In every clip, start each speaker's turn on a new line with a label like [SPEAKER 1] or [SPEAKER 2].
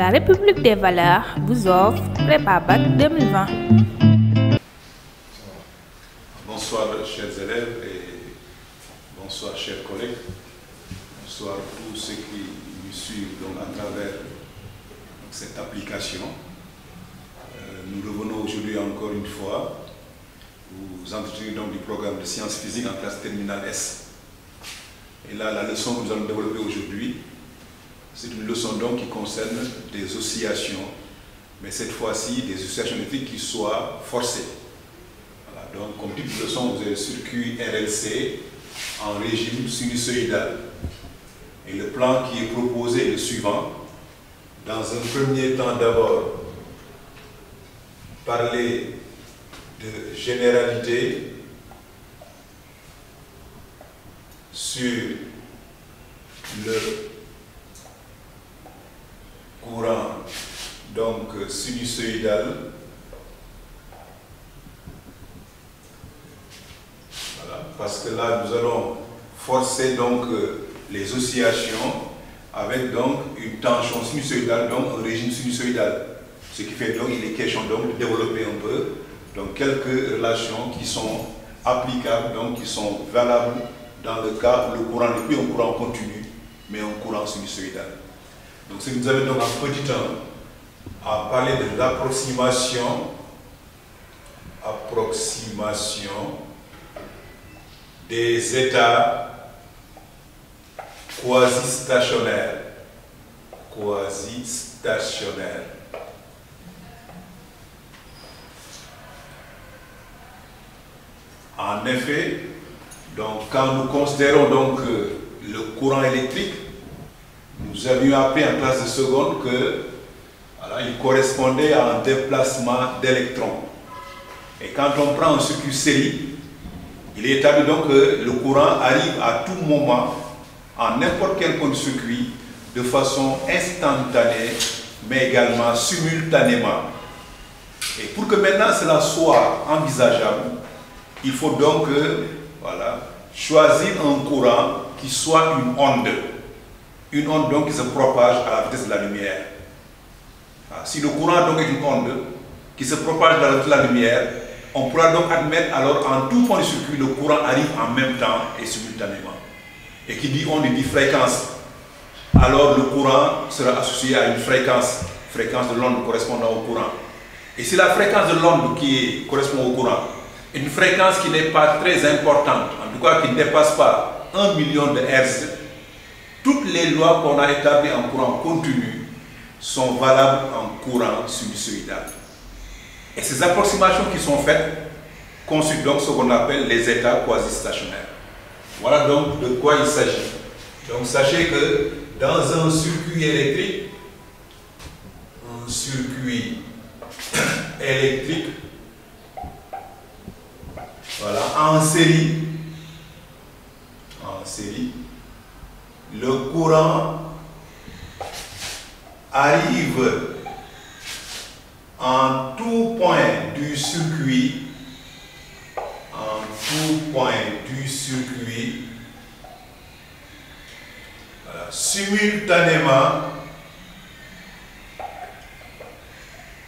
[SPEAKER 1] La République des valeurs vous offre Prépa Bac 2020.
[SPEAKER 2] Bonsoir chers élèves et bonsoir chers collègues. Bonsoir tous ceux qui nous suivent donc, à travers cette application. Euh, nous revenons aujourd'hui encore une fois vous entretenir donc du programme de sciences physiques en classe terminale S. Et là, la leçon que nous allons développer aujourd'hui, c'est une leçon donc qui concerne des oscillations, mais cette qui soient forcées. Voilà, donc, comme type de leçon, vous avez le circuit RLC en régime sinusoïdal. Et le plan qui est proposé est le suivant. Dans un premier temps, d'abord, parler de généralité sur le courant donc sinusoïdal. Voilà, parce que là nous allons forcer donc les oscillations avec donc une tension sinusoïdale donc un régime sinusoïdal. Ce qui fait donc il est question donc de développer un peu donc quelques relations qui sont applicables donc qui sont valables dans le cas où le courant n'est plus un courant continu mais un courant sinusoïdal. Donc si vous avez donc un petit temps à parler de l'approximation, approximation des états quasi-stationnaires, quasi-stationnaires. En effet, donc quand nous considérons donc le courant électrique, nous avions appris en classe de seconde que il correspondait à un déplacement d'électrons. Et quand on prend un circuit série, il est établi donc que le courant arrive à tout moment, en n'importe quel point de circuit, de façon instantanée, mais également simultanément. Et pour que maintenant cela soit envisageable, il faut donc voilà, choisir un courant qui soit une onde une onde qui se propage à la vitesse de la lumière. Si le courant donc est une onde qui se propage vitesse de la lumière, on pourra donc admettre alors en tout point de circuit, le courant arrive en même temps et simultanément. Et qui dit onde dit fréquence. Alors le courant sera associé à une fréquence, fréquence de l'onde correspondant au courant. Et si la fréquence de l'onde qui correspond au courant, une fréquence qui n'est pas très importante, en tout cas qui ne dépasse pas 1 million de Hertz, toutes les lois qu'on a établies en courant continu sont valables en courant sinusoïdal. Et ces approximations qui sont faites constituent donc ce qu'on appelle les états quasi-stationnaires. Voilà donc de quoi il s'agit. Donc sachez que dans un circuit électrique, un circuit électrique, voilà, en série, en série, le courant arrive en tout point du circuit, en tout point du circuit, voilà, simultanément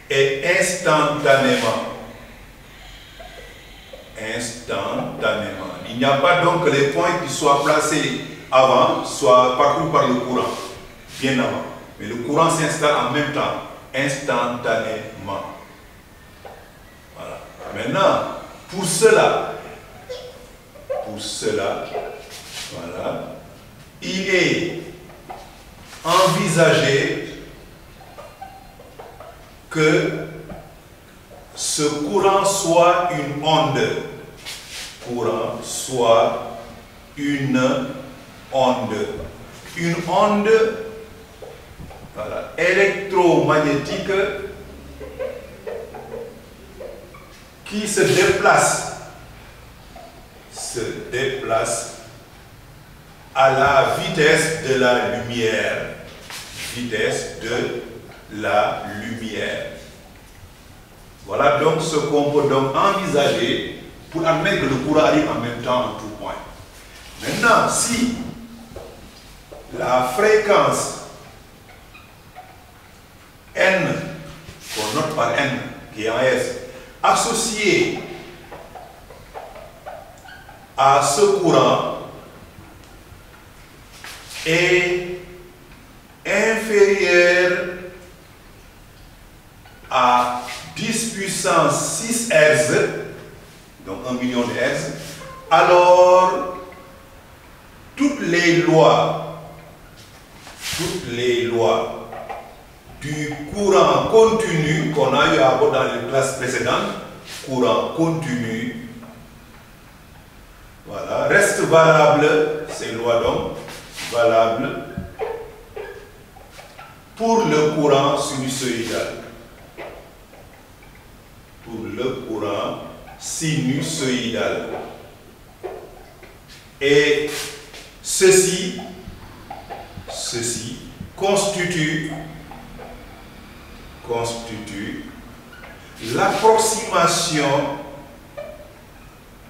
[SPEAKER 2] et instantanément. Instantanément. Il n'y a pas donc les points qui soient placés avant soit parcouru par le courant, bien avant. Mais le courant s'installe en même temps, instantanément. Voilà. Maintenant, pour cela, pour cela, voilà, il est envisagé que ce courant soit une onde, courant soit une onde. Une onde voilà, électromagnétique qui se déplace, se déplace à la vitesse de la lumière. Vitesse de la lumière. Voilà donc ce qu'on peut donc envisager pour admettre que le courant arrive en même temps en tout point. Maintenant, si la fréquence N, qui est en S, associé à ce courant est inférieur à 10 puissance 6 Hz, donc 1 million de Hz, alors toutes les lois, toutes les lois du courant continu qu'on a eu à voir dans les classes précédentes, courant continu, voilà, reste valable, ces lois donc, valables pour le courant sinusoïdal. Pour le courant sinusoïdal. Et ceci, ceci constitue, constitue l'approximation,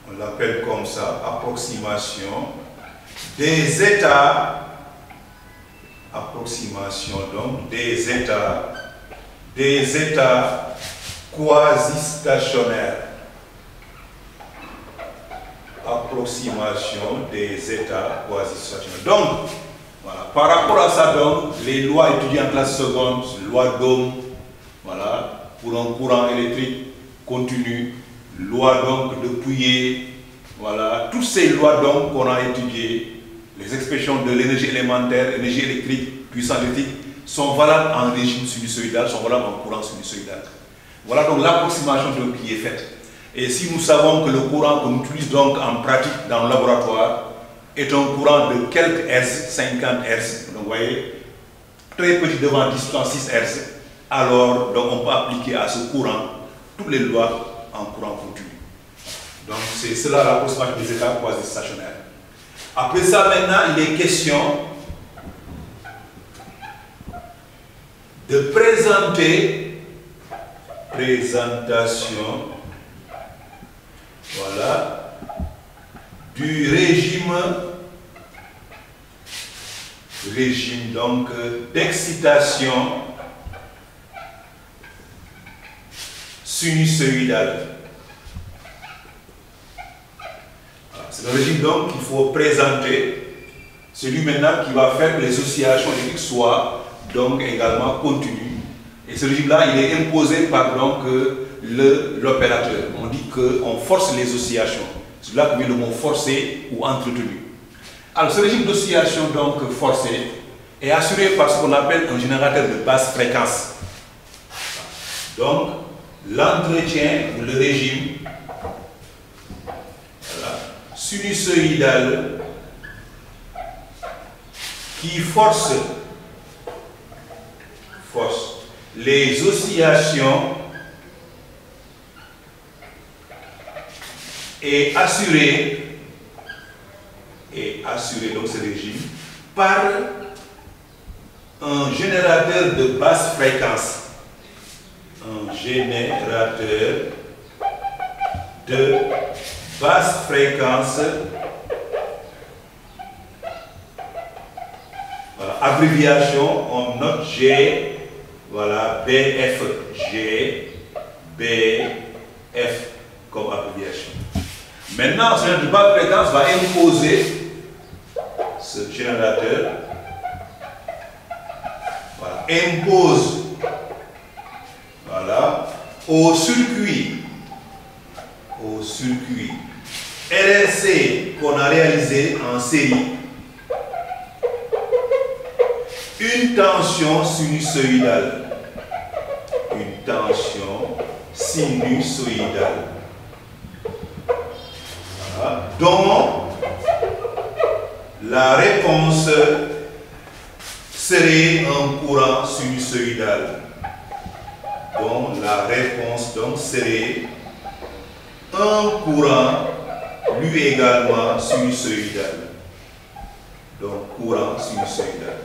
[SPEAKER 2] on l'appelle comme ça, approximation des états, approximation donc des états, des états quasi-stationnaires approximation des états quasi-stationnaires. Donc, voilà, par rapport à ça, donc, les lois étudiées en classe seconde, loi d'Ohm, voilà, pour un courant électrique continu, loi donc de Pouillet, voilà, toutes ces lois donc qu'on a étudiées, les expressions de l'énergie élémentaire, énergie électrique, puissance électrique, sont valables en régime sinusoïdal, sont valables en courant sinusoïdal. Voilà donc l'approximation qui est faite. Et si nous savons que le courant qu'on utilise donc en pratique dans le laboratoire est un courant de quelques Hz, 50 Hz, donc vous voyez, très petit devant 10 6 Hz, alors donc on peut appliquer à ce courant toutes les lois en courant continu. Donc c'est cela l'approximation des états quasi-stationnaires. Après ça, maintenant, il est question de présenter présentation voilà, du régime, régime donc d'excitation sinusoïdale. C'est le régime donc qu'il faut présenter. C'est lui maintenant qui va faire que les oscillations électriques soient donc également continues. Et ce régime-là, il est imposé par donc l'opérateur. On dit qu'on force les oscillations. C'est là que vient le mot forcé ou entretenu. Alors ce régime d'oscillation donc forcé est assuré par ce qu'on appelle un générateur de basse fréquence. Donc l'entretien, le régime voilà, sinusoïdal qui force, force les oscillations est assuré, est assuré donc ce régime par un générateur de basse fréquence. Un générateur de basse fréquence. Voilà, abréviation, on note G, voilà, BF, G, BF comme abréviation. Maintenant, ce générateur de basse fréquence va imposer ce générateur voilà, impose voilà, au circuit au circuit RLC qu'on a réalisé en série. Une tension sinusoïdale. Une tension sinusoïdale. Dont la réponse serait un courant sinusoïdal. Dont la réponse donc serait un courant lui également sinusoïdal. Donc courant sinusoïdal.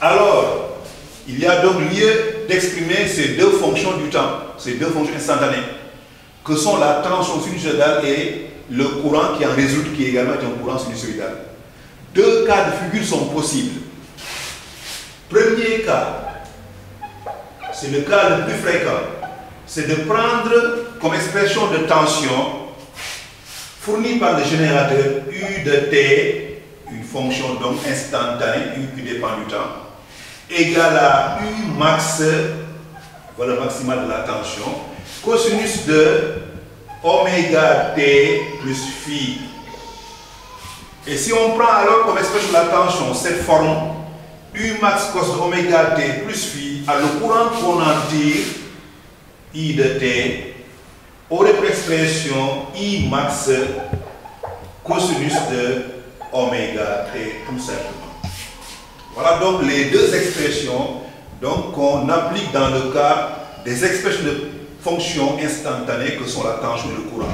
[SPEAKER 2] Alors, il y a donc lieu d'exprimer ces deux fonctions du temps, ces deux fonctions instantanées que sont la tension sinusoïdale et le courant qui en résulte, qui est également un courant sinusoïdal. Deux cas de figure sont possibles. Premier cas, c'est le cas le plus fréquent, c'est de prendre comme expression de tension fournie par le générateur U de T, une fonction donc instantanée, U qui dépend du temps, égale à U max, valeur maximale de la tension, cosinus de oméga T plus phi. Et si on prend alors comme expression de la tension cette forme U max cos de oméga T plus phi, le courant qu'on en tire, I de T, aurait pour expression I max cosinus de oméga T tout simplement. Voilà donc les deux expressions qu'on applique dans le cas des expressions de fonctions instantanées que sont la tension et le courant.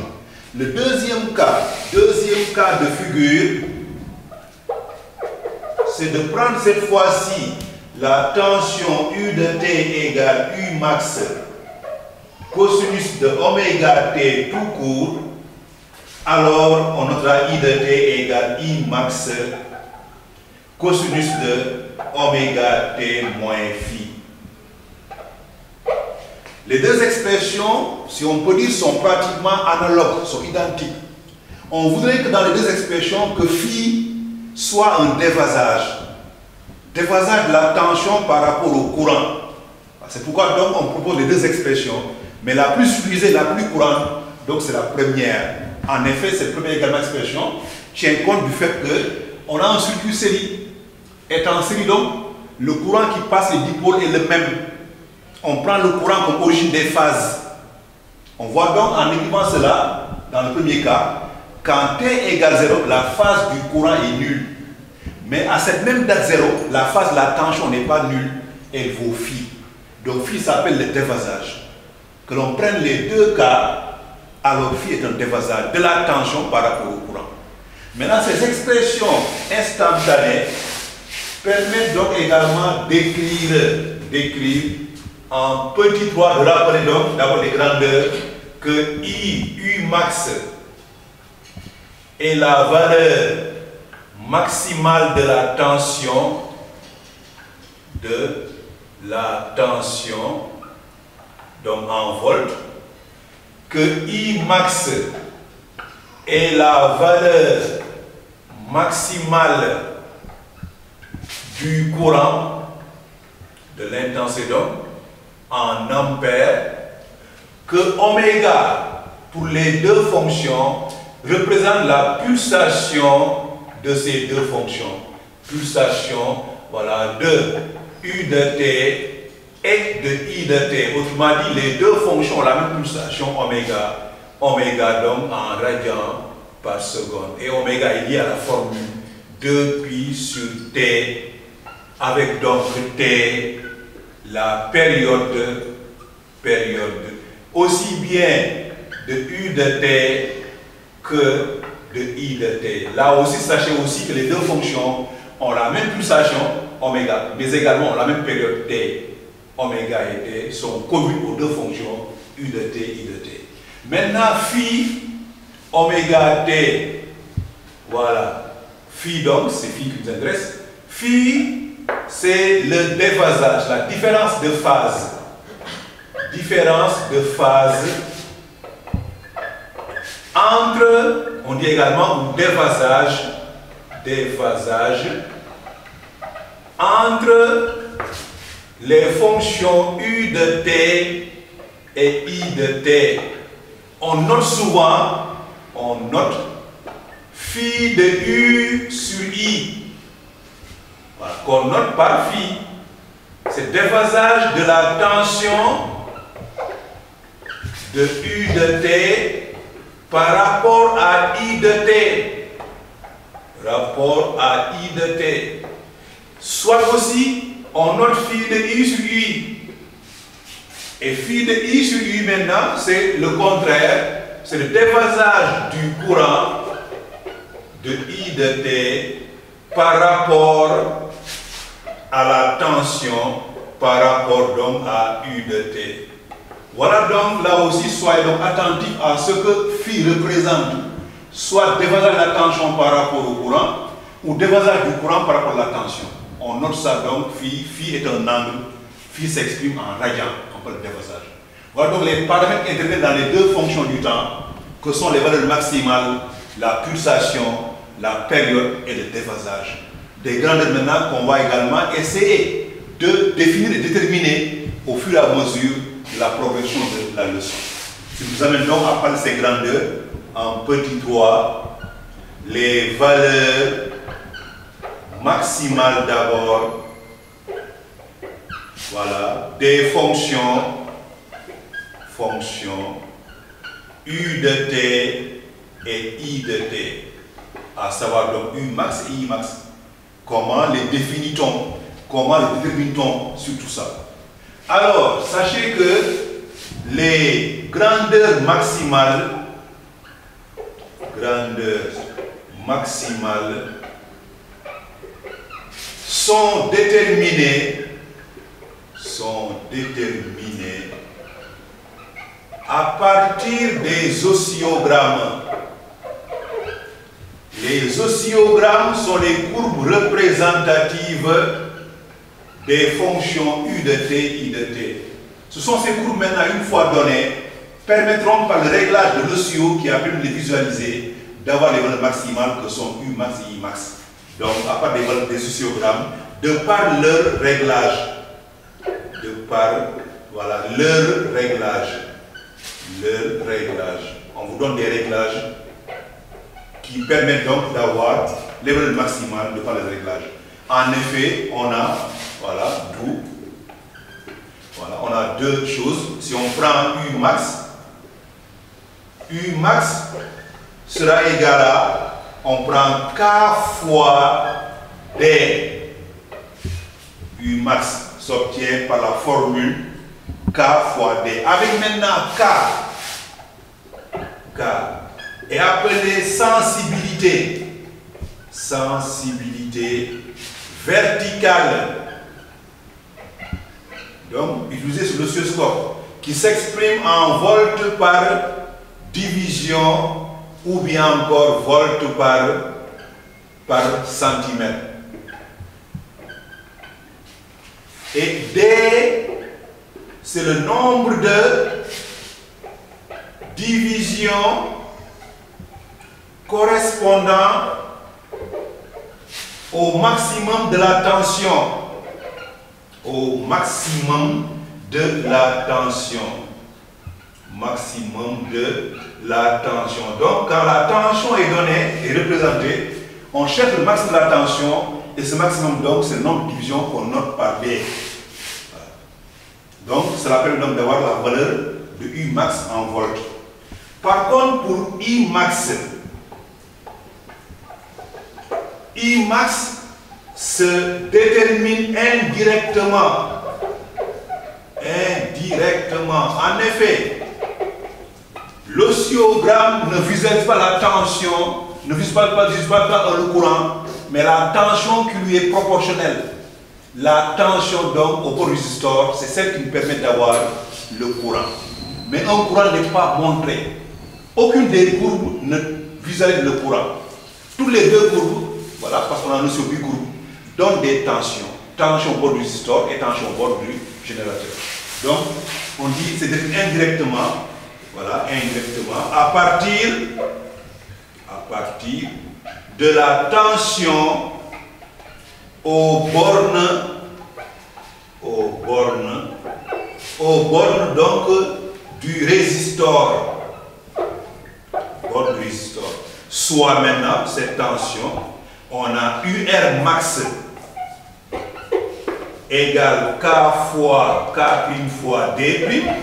[SPEAKER 2] Le deuxième cas, deuxième cas de figure, c'est de prendre cette fois-ci la tension U de T égale U max cosinus de oméga T tout court, alors on notera I de T égale I max cosinus de oméga T moins phi. Les deux expressions, si on peut dire, sont pratiquement analogues, sont identiques. On voudrait que dans les deux expressions, que phi soit un déphasage. Déphasage de la tension par rapport au courant. C'est pourquoi donc on propose les deux expressions, mais la plus utilisée, la plus courante, donc c'est la première. En effet, cette première également expression tient compte du fait qu'on a un circuit série. Étant série donc, le courant qui passe les dipôles est le même. On prend le courant comme origine des phases. On voit donc en écrivant cela, dans le premier cas, quand T égale 0, la phase du courant est nulle. Mais à cette même date 0, la phase la tension n'est pas nulle, elle vaut phi. Donc phi s'appelle le déphasage. Que l'on prenne les deux cas, alors phi est un déphasage de la tension par rapport au courant. Maintenant, ces expressions instantanées permettent donc également d'écrire, d'écrire en petit droit, de rappeler donc d'abord les grandeurs, que I, U max est la valeur maximale de la tension de la tension donc en volts que I max est la valeur maximale du courant de l'intensité en ampères que oméga pour les deux fonctions représente la pulsation de ces deux fonctions. Pulsation, voilà, de U de T et de I de T. Autrement dit, les deux fonctions la même pulsation oméga. Oméga donc en radians par seconde. Et oméga est lié à la formule 2 pi sur T avec donc T la période, période aussi bien de U de T que de I de T. Là aussi, sachez aussi que les deux fonctions ont la même pulsation, oméga, mais également la même période T. Oméga et T sont communes aux deux fonctions U de T, I de T. Maintenant, phi, oméga T, voilà. Phi donc, c'est phi qui nous intéresse. Phi, c'est le déphasage, la différence de phase. Différence de phase entre, on dit également déphasage, déphasage, entre les fonctions U de T et I de T. On note souvent, on note phi de U sur I. Voilà, qu'on note par phi. C'est déphasage de la tension de U de T par rapport à I de T. Rapport à I de T. Soit aussi, on note phi de I sur I. Et phi de I sur I maintenant, c'est le contraire. C'est le déphasage du courant de I de T par rapport à la tension par rapport donc à U de T. Voilà donc là aussi, soyez donc attentifs à ce que phi représente, soit déphasage de la tension par rapport au courant, ou déphasage du courant par rapport à la tension. On note ça donc, phi, phi est un angle, phi s'exprime en radian, on parle de déphasage. Voilà donc les paramètres interviennent dans les deux fonctions du temps, que sont les valeurs maximales, la pulsation, la période et le déphasage. Des grandeurs maintenant qu'on va également essayer de définir et déterminer au fur et à mesure la progression de la leçon. Je vous amène donc à parler ces grandeurs en petit 3, les valeurs maximales d'abord, voilà, des fonctions, fonctions U de t et I de t, à savoir donc U max et I max. Comment les définit-on? Comment les détermine-t-on sur tout ça? Alors, sachez que les grandeurs maximales, maximales, sont déterminées, sont déterminées à partir des oscillogrammes. Les oscillogrammes sont les courbes représentatives des fonctions U de t, I de t. Ce sont ces courbes maintenant, une fois données, permettront par le réglage de l'ossio qui a pu les visualiser, d'avoir les valeurs maximales que sont U max et I max. Donc, à part des valeurs des oscillogrammes, de par leur réglage, de par voilà, leur réglage, leur réglage. On vous donne des réglages qui permettent donc d'avoir les valeurs maximales de par les réglages. En effet, on a, voilà, d'où, voilà, on a deux choses. Si on prend U max, U max sera égal à, on prend K fois D. U max s'obtient par la formule K fois D. Avec maintenant K, K est appelé sensibilité. Sensibilité verticale. Donc, utilisé sur l'oscilloscope, qui s'exprime en volts par division ou bien encore volts par, par centimètre. Et D, c'est le nombre de divisions correspondant au maximum de la tension. Au maximum de la tension. Maximum de la tension. Donc, quand la tension est donnée et représentée, on cherche le maximum de la tension et ce maximum, donc, c'est le nombre de divisions qu'on note par B. Donc, cela permet donc d'avoir la valeur de U max en volts. Par contre, pour I max, I max se détermine indirectement. Indirectement. En effet, l'osciogramme ne visualise pas la tension, ne visualise pas, pas le courant, mais la tension qui lui est proportionnelle. La tension donc au résistor, c'est celle qui nous permet d'avoir le courant. Mais un courant n'est pas montré. Aucune des courbes ne visualise le courant. Toutes les deux courbes, voilà, parce qu'on a notion du groupe, donnent des tensions. Tension au bord du résistor et tension au bord du générateur. Donc, on dit c'est indirectement, voilà, indirectement, à partir, à partir de la tension aux bornes, aux bornes, aux bornes donc du résistor, borne du résistor. Soit maintenant cette tension, on a UR max égale K fois K prime fois D prime.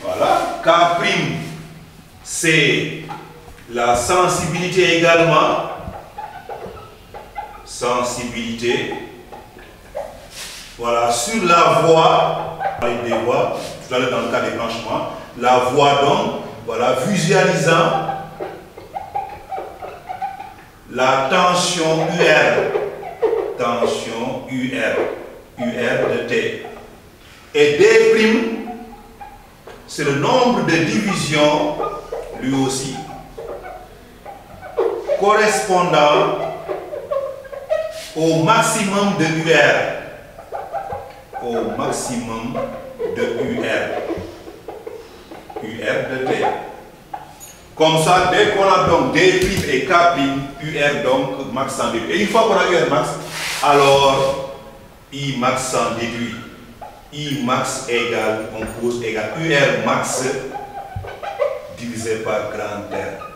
[SPEAKER 2] Voilà, K prime c'est la sensibilité également sensibilité. Voilà, sur la voie, des voies, dans le cas des branchements, la voie donc, voilà, visualisant la tension UR, tension UR, UR de T. Et D', c'est le nombre de divisions, lui aussi, correspondant au maximum de UR. au maximum de UR. UR de T. Comme ça, dès qu'on a donc D' et K', UR donc max s'en déduit. Et une fois qu'on a UR max, alors I max s'en déduit. I max égale, on pose égale UR max divisé par grand R.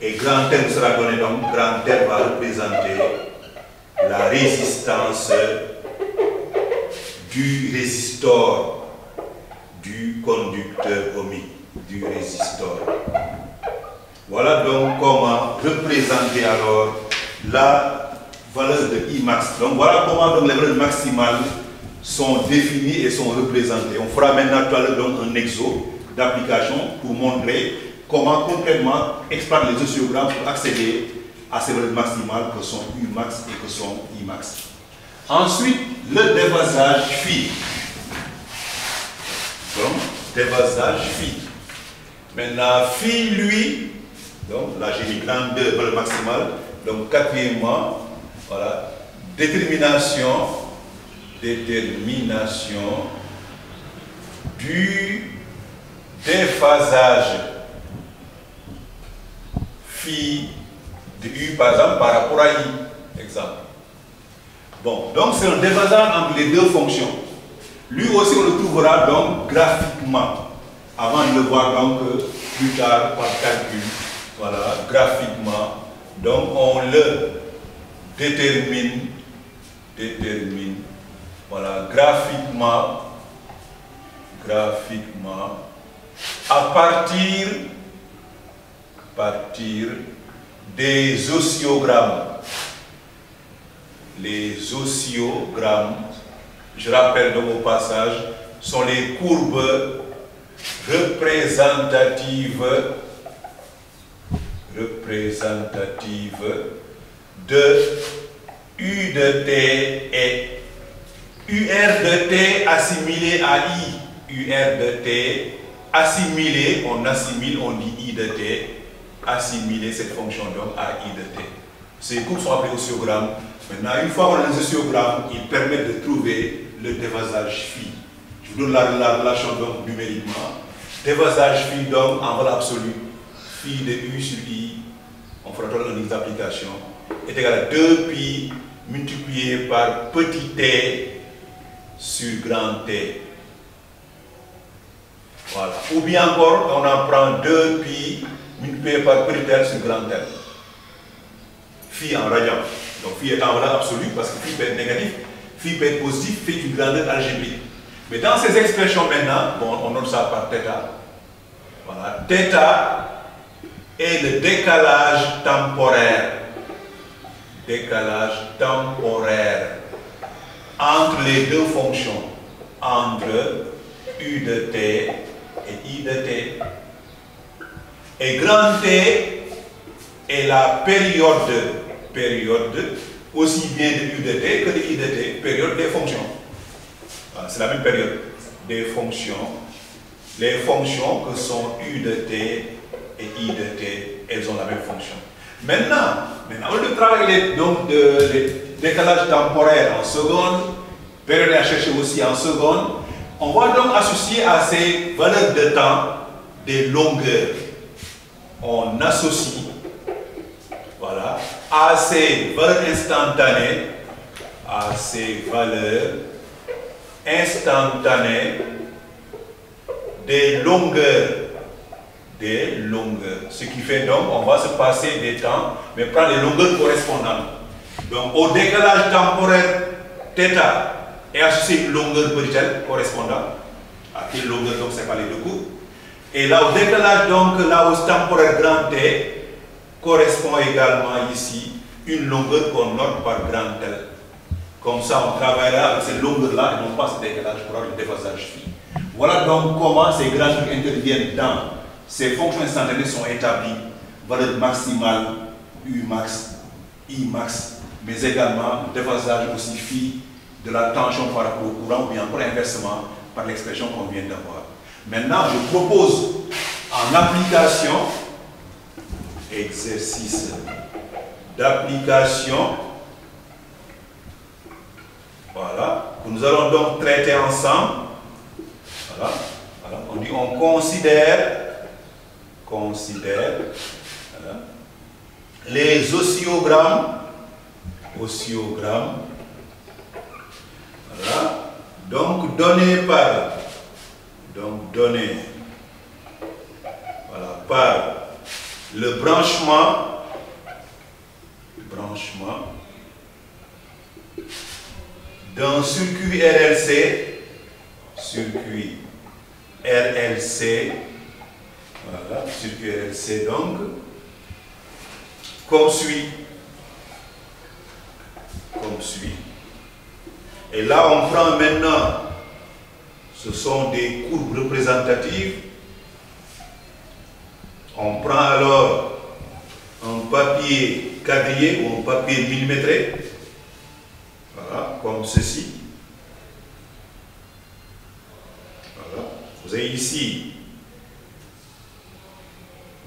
[SPEAKER 2] Et grand R sera donné donc, grand R va représenter la résistance du résistor du conducteur ohmique, du résistor. Voilà donc comment représenter alors la valeur de I max. Donc voilà comment donc les valeurs maximales sont définies et sont représentées. On fera maintenant un exo d'application pour montrer comment concrètement exploiter les oscillogrammes pour accéder à ces valeurs maximales que sont U max et que sont I max. Ensuite, le dévasage phi. Donc, dévasage phi. Maintenant, phi, lui, donc là j'ai mis grand 2, valeur maximale. Donc, quatrièmement, voilà, détermination, détermination du déphasage phi de U par exemple par rapport à I. Exemple. Bon, donc c'est un déphasage entre les deux fonctions. Lui aussi on le trouvera donc graphiquement, avant de le voir donc plus tard par calcul. Voilà, graphiquement. Donc on le détermine, détermine, voilà, graphiquement, graphiquement, à partir, partir des oscillogrammes. Les oscillogrammes, je rappelle donc au passage, sont les courbes représentatives, représentatives de U de T et UR de T assimilé à I. UR de T assimilé, on assimile, on dit I de T, assimiler cette fonction donc à I de T. Ces courbes sont appelées oscillogrammes. Maintenant, une fois qu'on a les oscillogrammes, ils permettent de trouver le dévasage phi. Je vous donne la, relation donc numériquement. Dévasage phi donc en valeur absolue, phi de U sur I, on fera une application, est égal à 2 pi multiplié par petit t sur grand T. Voilà. Ou bien encore, on en prend 2 pi multiplié par petit L sur grand L. Phi en radian. Donc phi est en valeur absolue parce que phi peut être négatif, phi peut être positif, phi est une grandeur algébrique. Mais dans ces expressions maintenant, bon, on note ça par θ. Voilà. θ est le décalage temporaire. Décalage temporaire entre les deux fonctions, entre U de t et I de t. Et grand T est la période, période aussi bien de U de T que de I de T, période des fonctions. C'est la même période des fonctions. Les fonctions que sont U de T et I de T, elles ont la même fonction. Maintenant, maintenant on travailler donc de, de décalage temporaire en seconde, période à chercher aussi en seconde, on va donc associer à ces valeurs de temps des longueurs on associe voilà, à ces valeurs instantanées, à ces valeurs instantanées des longueurs, des longueurs. Ce qui fait donc, on va se passer des temps, mais prendre les longueurs correspondantes. Donc au décalage temporaire θ est associé une longueur petite correspondante. À quelle longueur donc c'est pas les deux coups et là, au décalage, donc, la hausse temporaire grand T correspond également ici une longueur qu'on note par grand L. Comme ça, on travaillera avec ces longueurs-là et non pas ce décalage pour avoir le déphasage phi. Voilà donc comment ces grands interviennent dans ces fonctions instantanées sont établies. Valeur maximale, U max, I max, mais également le déphasage aussi phi de la tension par rapport au courant ou bien encore inversement par l'expression qu'on vient d'avoir. Maintenant, je propose en application, exercice d'application, voilà, que nous allons donc traiter ensemble. Voilà, voilà. On dit on considère, considère voilà, les oscillogrammes, oscillogrammes, voilà, donc donnés par, donc donnés, voilà, par le branchement, branchement d'un circuit RLC, circuit RLC, voilà, circuit RLC donc, comme suit, comme suit. Et là, on prend maintenant, ce sont des courbes représentatives. On prend alors un papier quadrillé ou un papier millimétré voilà, comme ceci. Voilà. Vous avez ici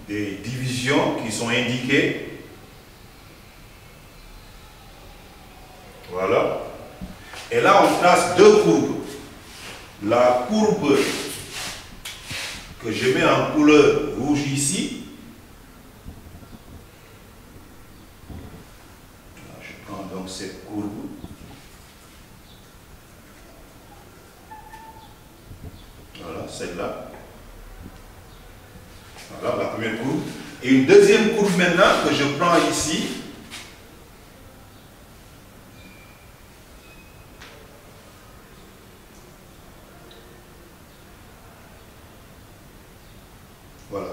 [SPEAKER 2] des divisions qui sont indiquées. Voilà. Et là, on trace deux courbes. La courbe que je mets en couleur rouge ici, je prends donc cette courbe. Voilà, celle-là. Voilà la première courbe. Et une deuxième courbe maintenant que je prends ici. Voilà.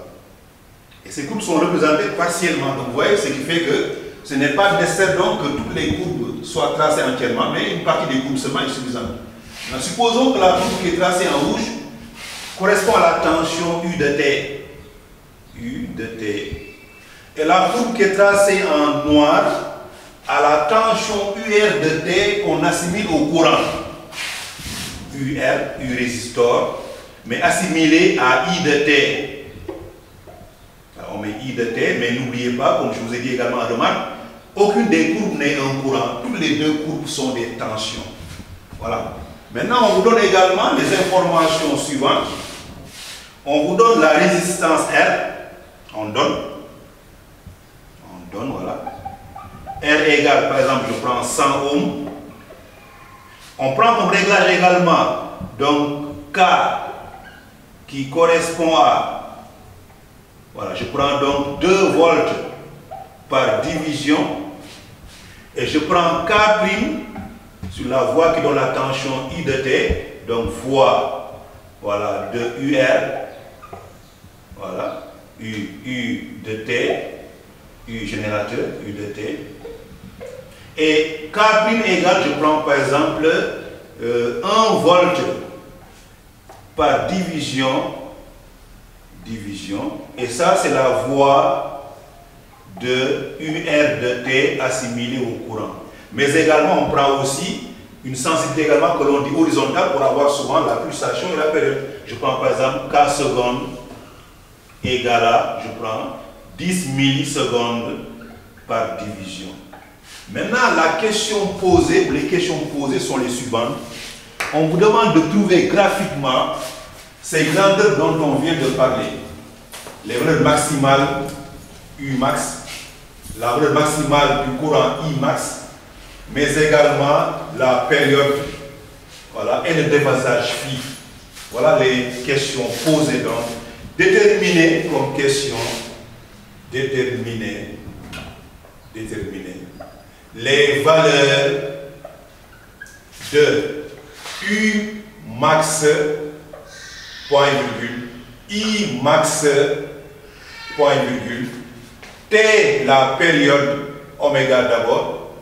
[SPEAKER 2] Et ces courbes sont représentées partiellement. Donc vous voyez ce qui fait que ce n'est pas nécessaire donc que toutes les courbes soient tracées entièrement, mais une partie des courbes seulement est suffisante. Supposons que la courbe qui est tracée en rouge correspond à la tension U de T. U de T. Et la courbe qui est tracée en noir à la tension UR de T qu'on assimile au courant. UR, U résistor, mais assimilé à I de T. On met I de T, mais n'oubliez pas, comme je vous ai dit également en remarque, aucune des courbes n'est un courant. Toutes les deux courbes sont des tensions. Voilà. Maintenant, on vous donne également les informations suivantes. On vous donne la résistance R. On donne. On donne, voilà. R égale, par exemple, je prends 100 ohms. On prend comme réglage également, donc K qui correspond à, voilà, je prends donc 2 volts par division et je prends K' sur la voie qui donne la tension I de T, donc fois, voilà, de UR, voilà, U, U de T, U générateur, U de T. Et K' égale, je prends par exemple euh, 1 volt par division, division, et ça c'est la voie de UR de T assimilée au courant. Mais également, on prend aussi une sensibilité également que l'on dit horizontale pour avoir souvent la pulsation et la période. Je prends par exemple K secondes égale à, je prends 10 millisecondes par division. Maintenant, la question posée, les questions posées sont les suivantes. On vous demande de trouver graphiquement ces grandeurs dont on vient de parler. Les valeurs maximales U max, la valeur maximale du courant I max, mais également la période voilà, et le déphasage phi. Voilà les questions posées donc. Déterminer comme question, déterminer, déterminer les valeurs de U max, point virgule, I max, point virgule, T la période oméga d'abord,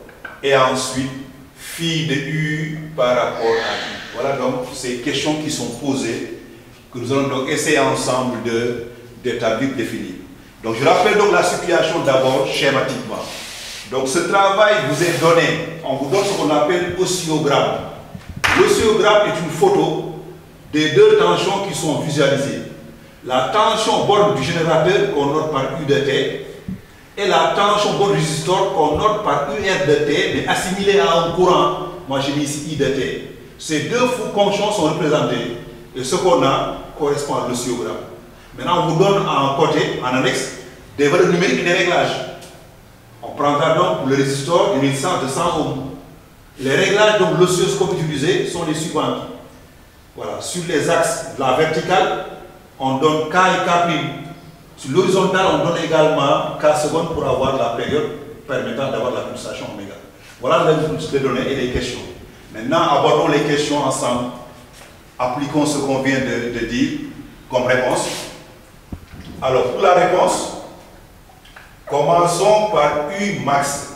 [SPEAKER 2] et ensuite phi de U par rapport à I. Voilà donc ces questions qui sont posées, nous allons donc essayer ensemble d'établir, de, définir. Donc je rappelle donc la situation d'abord schématiquement. Donc ce travail vous est donné, on vous donne ce qu'on appelle oscillogramme. L'oscillogramme est une photo des deux tensions qui sont visualisées. La tension borne du générateur qu'on note par U de T et la tension borne du résistor qu'on note par UR de T, mais assimilée à un courant moi j'ai mis ici I de T. Ces deux fonctions sont représentées et ce qu'on a correspond à l'oscillogramme. Maintenant, on vous donne en côté, en annexe, des valeurs numériques et des réglages. On prendra donc le résistor une résistance de 100 ohms. Les réglages de l'oscilloscope utilisé sont les suivants. Voilà, sur les axes de la verticale, on donne K et K'. Sur l'horizontale, on donne également K secondes pour avoir la période permettant d'avoir la pulsation oméga. Voilà les données et les questions. Maintenant, abordons les questions ensemble. Appliquons ce qu'on vient de, de dire comme réponse. Alors, pour la réponse, commençons par U max.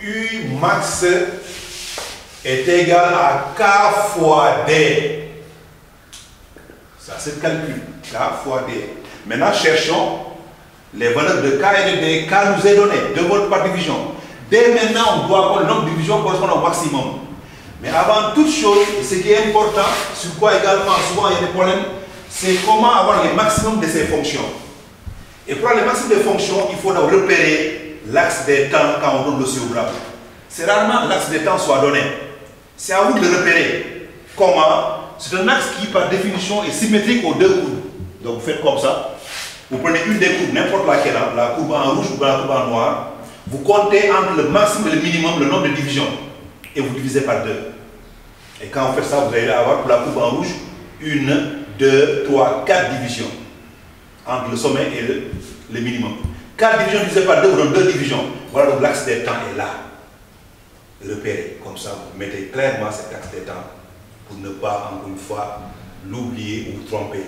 [SPEAKER 2] U max est égal à K fois D. Ça, c'est le calcul. K fois D. Maintenant, cherchons les valeurs de K et de D. K nous est donné, 2 volts par division. Dès maintenant, on doit avoir le nombre de divisions correspondant au maximum. Mais avant toute chose, ce qui est important, sur quoi également souvent il y a des problèmes, c'est comment avoir le maximum de ces fonctions. Et pour avoir le maximum de fonctions, il faut repérer l'axe des temps quand on donne l'oscillogramme. C'est rarement l'axe des temps soit donné. C'est à vous de le repérer. Comment? C'est un axe qui, par définition, est symétrique aux deux courbes. Donc vous faites comme ça. Vous prenez une des courbes, n'importe laquelle, hein, la courbe en rouge ou la courbe en noir. Vous comptez entre le maximum et le minimum le nombre de divisions. Et vous divisez par deux. Et quand vous faites ça, vous allez avoir pour la courbe en rouge une, 2, 3, 4 divisions entre le sommet et le, minimum. 4 divisions divisées par 2 vous donne 2 divisions. Voilà donc l'axe des temps est là. Repérez, comme ça vous mettez clairement cet axe des temps pour ne pas encore une fois l'oublier ou tromper.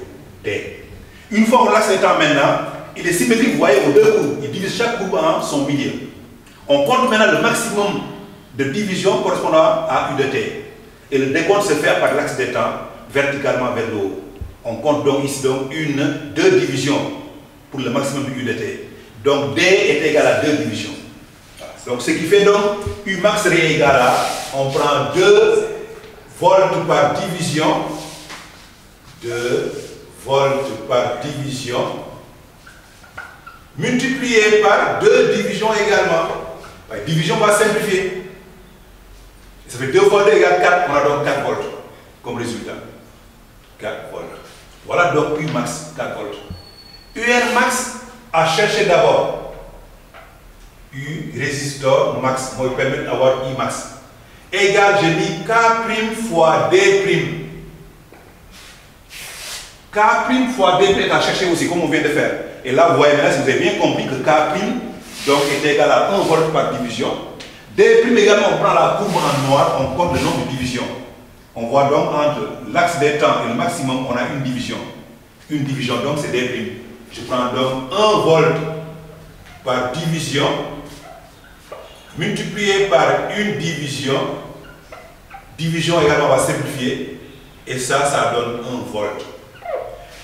[SPEAKER 2] Une fois que l'axe des temps maintenant, il est symétrique, vous voyez, aux deux courbes. Il divise chaque courbe en son milieu. On compte maintenant le maximum de divisions correspondant à U de T. Et le décompte se fait par l'axe des temps, verticalement vers le haut. On compte donc ici donc une, deux divisions pour le maximum de U de T. Donc D est égal à deux divisions. Donc ce qui fait donc U max est égal à, on prend 2 volts par division, 2 volts par division, multiplié par 2 divisions également. division va simplifier. Ça fait 2 fois 2 égale 4, on a donc 4 volts comme résultat. 4 volts. Voilà donc U max, 4 volts. UR max a cherché d'abord U résistor max, moi permet d'avoir I max. Égal, je dis K' fois D'. K' fois D' est à chercher aussi, comme on vient de faire. Et là, vous voyez maintenant, si vous avez bien compris que K' donc, est égal à 1 volt par division. D' également, on prend la courbe en noir, on compte le nombre de divisions. On voit donc entre l'axe des temps et le maximum, on a une division. Une division, donc c'est D'. Je prends donc 1 volt par division multiplié par une division. Division également va simplifier. Et ça, ça donne 1 volt.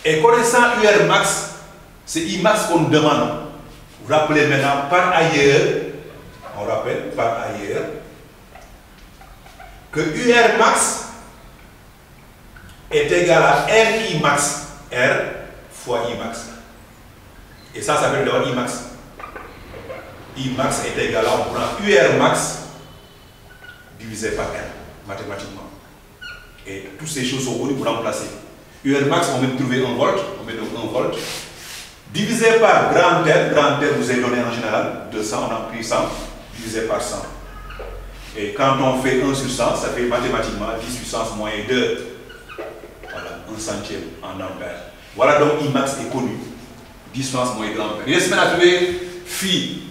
[SPEAKER 2] Et connaissant UR max, c'est I max qu'on demande. Vous rappelez maintenant par ailleurs, on rappelle par ailleurs, que UR max est égal à RI max. R fois I max. Et ça, veut dire I max. I max est égal à, on prend UR max divisé par R, mathématiquement. Et toutes ces choses sont connues pour remplacer. UR max, on va trouver 1 volt, on met donc 1 volt. Divisé par grand R, grand R vous est donné en général 200, on a pris 100, par 100. Et quand on fait 1 sur 100, ça fait mathématiquement 10 puissance moins 2. Voilà, 1 centième en ampère. Voilà donc I max est connu. 10 puissance moins 2 ampères. Il reste maintenant à trouver phi.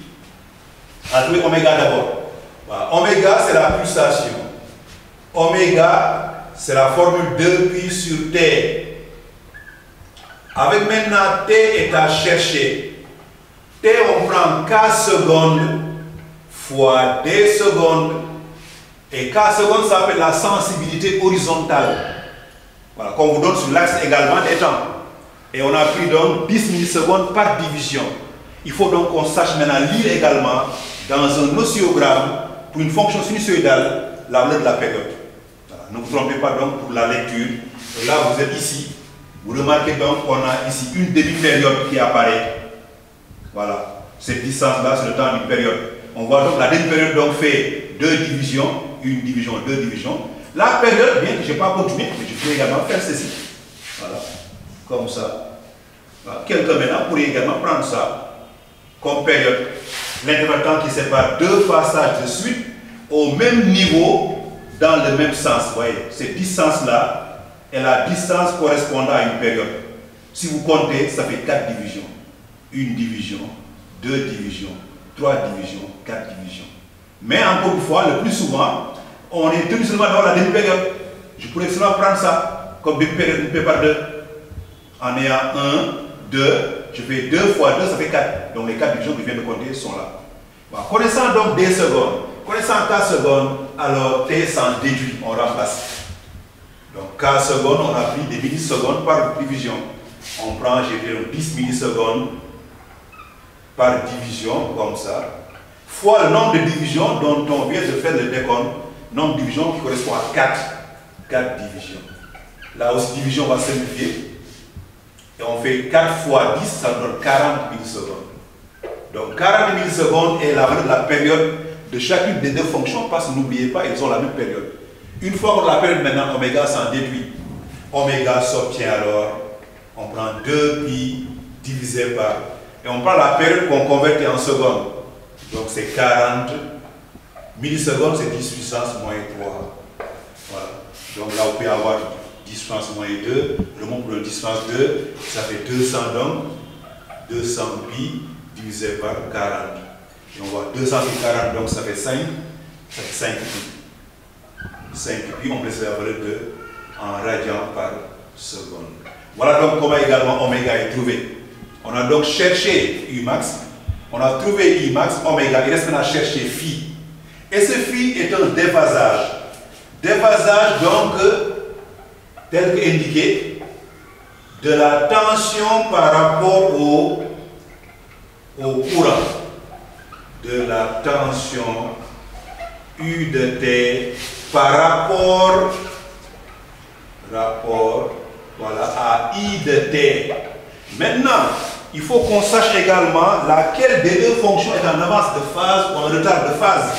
[SPEAKER 2] À trouver oméga d'abord. Voilà. Oméga, c'est la pulsation. Oméga, c'est la formule 2 pi sur T. Avec maintenant T est à chercher. T, on prend K secondes fois D secondes. Et K secondes s'appelle la sensibilité horizontale. Voilà, qu'on vous donne sur l'axe également des temps. Et on a pris donc 10 millisecondes par division. Il faut donc qu'on sache maintenant lire également dans un oscillogramme pour une fonction sinusoïdale la valeur de la période. Ne vous trompez pas donc pour la lecture. Là, vous êtes ici. Vous remarquez donc qu'on a ici une demi-période qui apparaît. Voilà. Cette distance-là, c'est le temps d'une période. On voit donc la demi-période donc fait deux divisions, une division, deux divisions. La période, bien que je n'ai pas continué, mais je peux également faire ceci. Voilà, comme ça. Quelqu'un maintenant pourrait également prendre ça comme période. L'intervalle qui sépare deux passages de suite au même niveau dans le même sens. Vous voyez, cette distance-là est la distance correspondant à une période. Si vous comptez, ça fait quatre divisions. Une division, deux divisions, trois divisions, quatre divisions. Mais encore une fois, le plus souvent, on est tenu seulement dans la demi-période. Je pourrais seulement prendre ça comme demi-période, demi par deux. En ayant un, deux, je fais deux fois deux, ça fait quatre. Donc les quatre divisions que je viens de compter sont là. connaissant donc des secondes, connaissant 4 secondes, alors T s'en déduit, on remplace. Donc 4 secondes, on a pris des millisecondes par division. On prend, j'ai fait 10 millisecondes par division, comme ça, fois le nombre de divisions dont on vient de faire le décompte, nombre de divisions qui correspond à 4, 4 divisions. Là aussi, division va simplifier. Et on fait 4 fois 10, ça donne 40 millisecondes. Donc 40 millisecondes est la la période de chacune des deux fonctions parce que n'oubliez pas, ils ont la même période. Une fois qu'on a la période maintenant, oméga s'en déduit. Oméga s'obtient alors, on prend 2 pi divisé par, et on prend la période qu'on convertit en secondes. Donc c'est 40 millisecondes, c'est 10 puissance moins 3. Voilà. Donc là, on peut avoir 10 puissance moins 2. Le monde pour le 10 puissance 2, ça fait 200 donc. 200 pi divisé par 40. Et on voit 240, donc ça fait 5. Ça fait 5 pi. 5 pi, on peut la valeur de en radian par seconde. Voilà donc comment également oméga est trouvé. On a donc cherché Umax on a trouvé I max, oméga, il reste maintenant à chercher phi. Et ce phi est un déphasage. Déphasage donc, tel que indiqué, de la tension par rapport au, courant. De la tension U de T par rapport, à I de T. Maintenant, il faut qu'on sache également laquelle des deux fonctions est en avance de phase ou en retard de phase.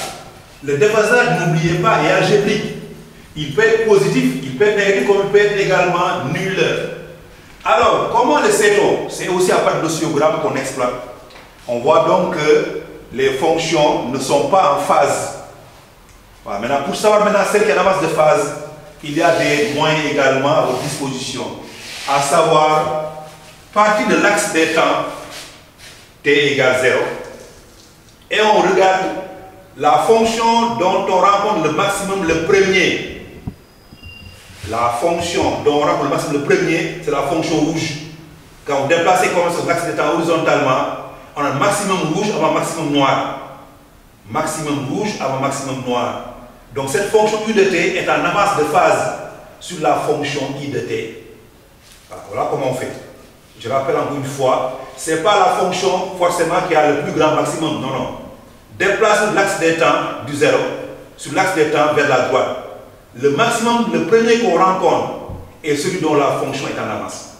[SPEAKER 2] Le déphasage, n'oubliez pas, est algébrique. Il peut être positif, il peut être négatif, il peut être également nul. Alors, comment le sait-on? C'est aussi à partir de l'oscillogramme qu'on exploite. On voit donc que les fonctions ne sont pas en phase. Maintenant, pour savoir maintenant celle qui est en avance de phase, il y a des moyens également à votre disposition. À savoir partir de l'axe des temps, t égale 0, et on regarde la fonction dont on rencontre le maximum le premier. La fonction dont on rencontre le maximum le premier, c'est la fonction rouge. Quand vous déplacez comme sur l'axe des temps horizontalement, on a un maximum rouge avant maximum noir. Maximum rouge avant maximum noir. Donc cette fonction u de t est en avance de phase sur la fonction i de t. Voilà comment on fait. Je rappelle encore une fois, ce n'est pas la fonction forcément qui a le plus grand maximum. Non, non. Déplace l'axe des temps du zéro sur l'axe des temps vers la droite. Le maximum, le premier qu'on rencontre est celui dont la fonction est en avance.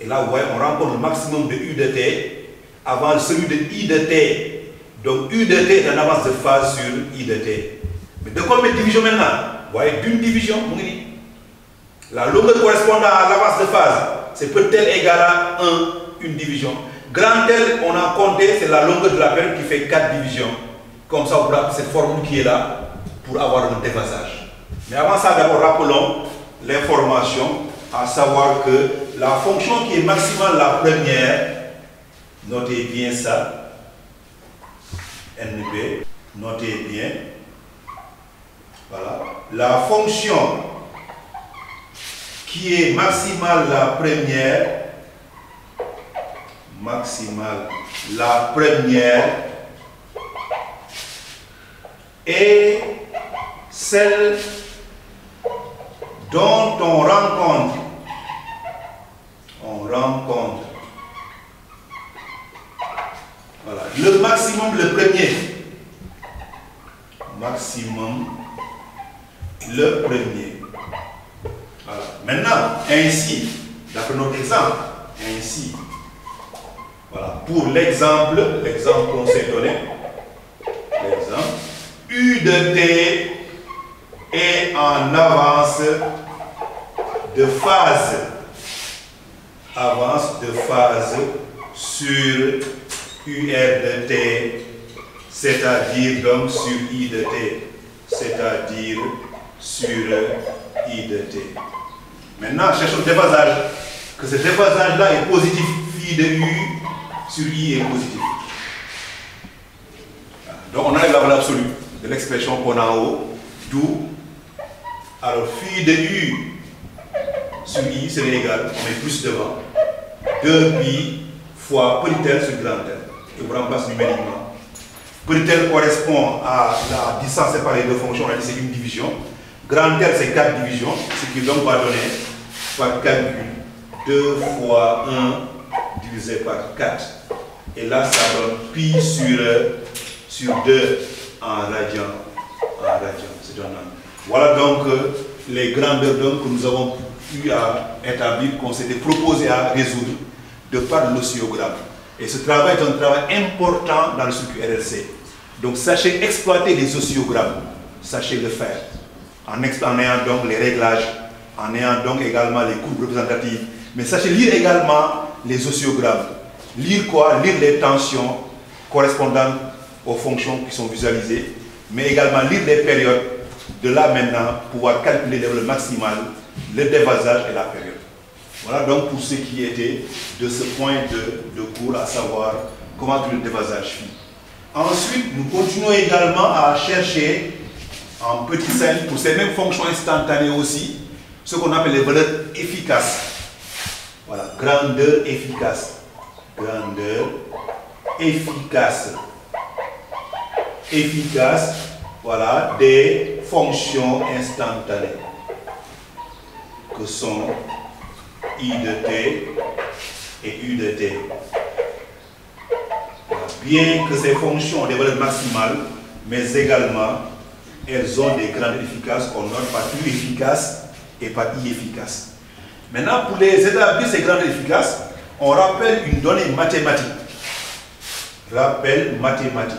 [SPEAKER 2] Et là, vous voyez, on rencontre le maximum de u de t avant celui de i de t. Donc u de t est en avance de phase sur i de t. Mais de combien de divisions maintenant? Vous voyez, d'une division, La longueur correspondant à l'avance de phase c'est peut-être égal à 1, une division. Grand L, on a compté, c'est la longueur de la période qui fait 4 divisions. Comme ça, on pourra cette formule qui est là pour avoir un déphasage. Mais avant ça, d'abord, rappelons l'information, à savoir que la fonction qui est maximale la première, notez bien ça, NB, notez bien, voilà, la fonction qui est maximale la première, maximale la première, et celle dont on rencontre, on rencontre, voilà, le maximum le premier, maximum le premier. Maintenant, ainsi, d'après notre exemple, ainsi, voilà, pour l'exemple, l'exemple qu'on s'est donné, l'exemple, U de T en avance de phase. Avance de phase sur UR de T, c'est-à-dire donc sur I de T, c'est-à-dire sur I de T. Maintenant, cherchons le déphasage. Que ce déphasage-là est positif. Phi de U sur I est positif. Donc on a la valeur absolue de l'expression qu'on a en haut. D'où, alors phi de U sur I serait égal, on met plus devant, 2 pi fois petit l sur grand L. Et vous remplace numériquement. Petit l correspond à la distance séparée de fonctions, on c'est une division. Grand L c'est 4 divisions, ce qui donc va donner par calcul 2 fois 1 divisé par 4. Et là ça donne pi sur, sur 2 en radian. En radian, Voilà donc euh, les grandeurs que nous avons eu à établir, qu'on s'était proposé à résoudre de par l'oscillogramme. Et ce travail est un travail important dans le circuit RLC. Donc sachez exploiter les oscillogrammes, sachez le faire, en, en ayant donc les réglages, en ayant donc également les courbes représentatives. Mais sachez lire également les oscillogrammes. Lire quoi? Lire les tensions correspondantes aux fonctions qui sont visualisées, mais également lire les périodes. De là maintenant, pouvoir calculer le maximal, le dévasage et la période. Voilà donc pour ce qui était de ce point de, cours, à savoir comment le dévasage fit. Ensuite, nous continuons également à chercher en petit scène pour ces mêmes fonctions instantanées aussi, ce qu'on appelle les valeurs efficaces. Voilà, grandeur efficace. Grandeur efficace. Efficace, voilà, des fonctions instantanées que sont I de t et U de t. Bien que ces fonctions ont des valeurs maximales, mais également elles ont des grandes efficaces qu'on note par U efficace et par I efficace. Maintenant, pour les établir ces grandes efficaces, on rappelle une donnée mathématique. Rappel mathématique.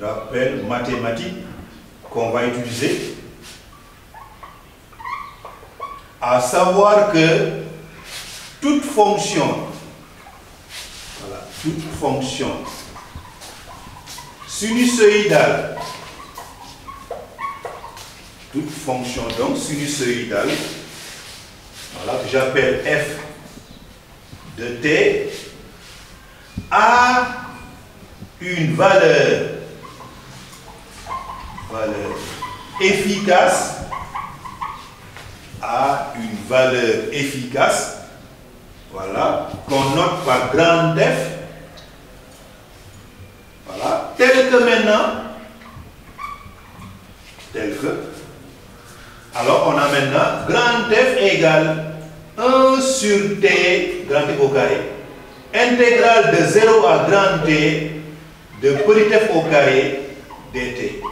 [SPEAKER 2] Rappel mathématique qu'on va utiliser à savoir que toute fonction, voilà, toute fonction sinusoïdale, toute fonction donc sinusoïdale, voilà, que j'appelle f de t, a une valeur, efficace a une valeur efficace, voilà, qu'on note par grand F, voilà, tel que maintenant, tel que, alors on a maintenant grand F égale 1 sur T, grand F au carré, intégrale de 0 à grand T de petit f au carré dt.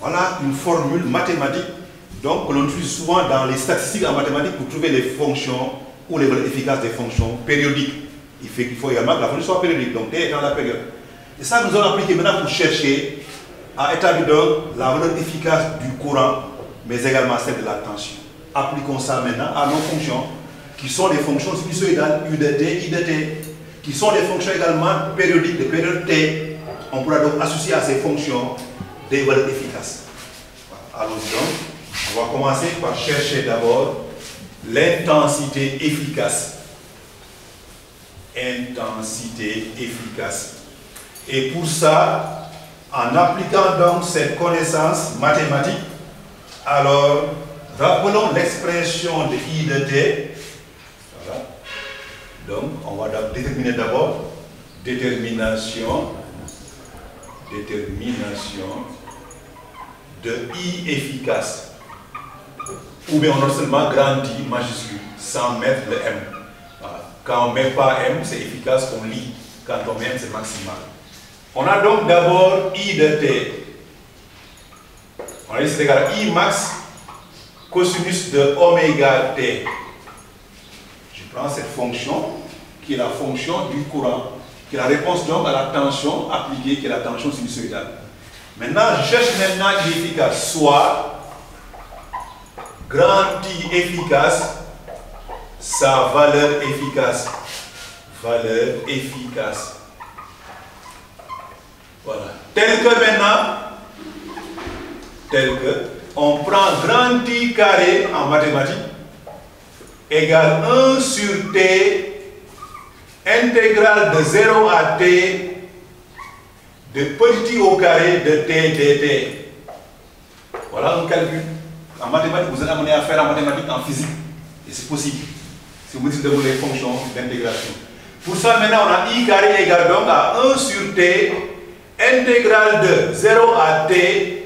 [SPEAKER 2] Voilà une formule mathématique donc, l'on utilise souvent dans les statistiques en mathématiques pour trouver les fonctions ou les valeurs efficaces des fonctions périodiques. Il, fait, qu'il faut également que la fonction soit périodique, donc T est dans la période. Et ça, nous allons appliquer maintenant pour chercher à établir la valeur efficace du courant, mais également celle de la tension. Appliquons ça maintenant à nos fonctions, qui sont des fonctions sinusoïdales U de T, I de T, qui sont des fonctions également périodiques de période T. On pourra donc associer à ces fonctions des valeurs efficaces. Allons-y donc. On va commencer par chercher d'abord l'intensité efficace. Intensité efficace. Et pour ça, en appliquant donc cette connaissance mathématique, alors rappelons l'expression de I de T. Voilà. Donc, on va déterminer d'abord détermination, détermination de I efficace ou bien on a seulement grandi majuscule sans mettre le M. Quand on ne met pas M, c'est efficace, on lit. Quand on met M, c'est maximal. On a donc d'abord I de T. On a dit c'est égal à I max cosinus de oméga T. Je prends cette fonction qui est la fonction du courant, qui est la réponse donc à la tension appliquée, qui est la tension sinusoïdale. Maintenant, je cherche maintenant I efficace. Soit grand I efficace, sa valeur efficace. Valeur efficace. Voilà. Tel que maintenant, tel que, on prend grand I carré en mathématiques égale 1 sur T intégrale de 0 à T de petit au carré de T dt. Voilà un calcul. En mathématiques, vous êtes amené à faire en mathématiques, en physique. Et c'est possible. Si vous utilisez les fonctions d'intégration. Pour ça, maintenant, on a i carré égale donc à 1 sur t, intégrale de 0 à t,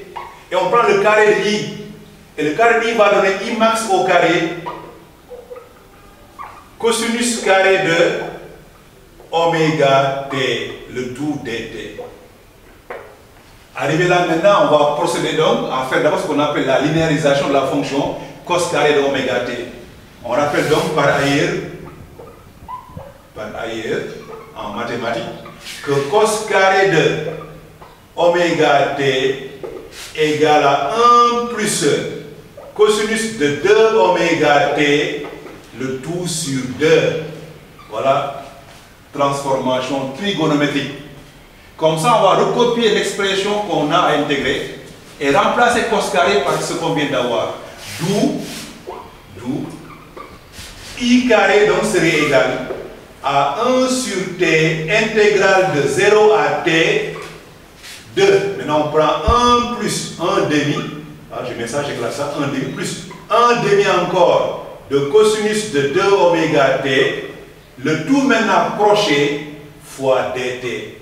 [SPEAKER 2] et on prend le carré de i. Et le carré de i va donner i max au carré, cosinus carré de oméga t, le tout dt. Arrivé là maintenant, on va procéder donc à faire d'abord ce qu'on appelle la linéarisation de la fonction cos carré de oméga t. On rappelle donc par ailleurs, par ailleurs, en mathématiques, que cos carré de oméga t égale à 1 plus cosinus de 2 oméga t, le tout sur 2. Voilà, transformation trigonométrique. Comme ça, on va recopier l'expression qu'on a à intégrer et remplacer cos carré par ce qu'on vient d'avoir. D'où, d'où, i carré donc serait égal à 1 sur t intégrale de 0 à t 2. Maintenant, on prend 1 plus 1 demi. Ah, je mets ça, j'éclate ça. 1 demi plus 1 demi encore de cosinus de 2 oméga t. Le tout maintenant approché fois dt.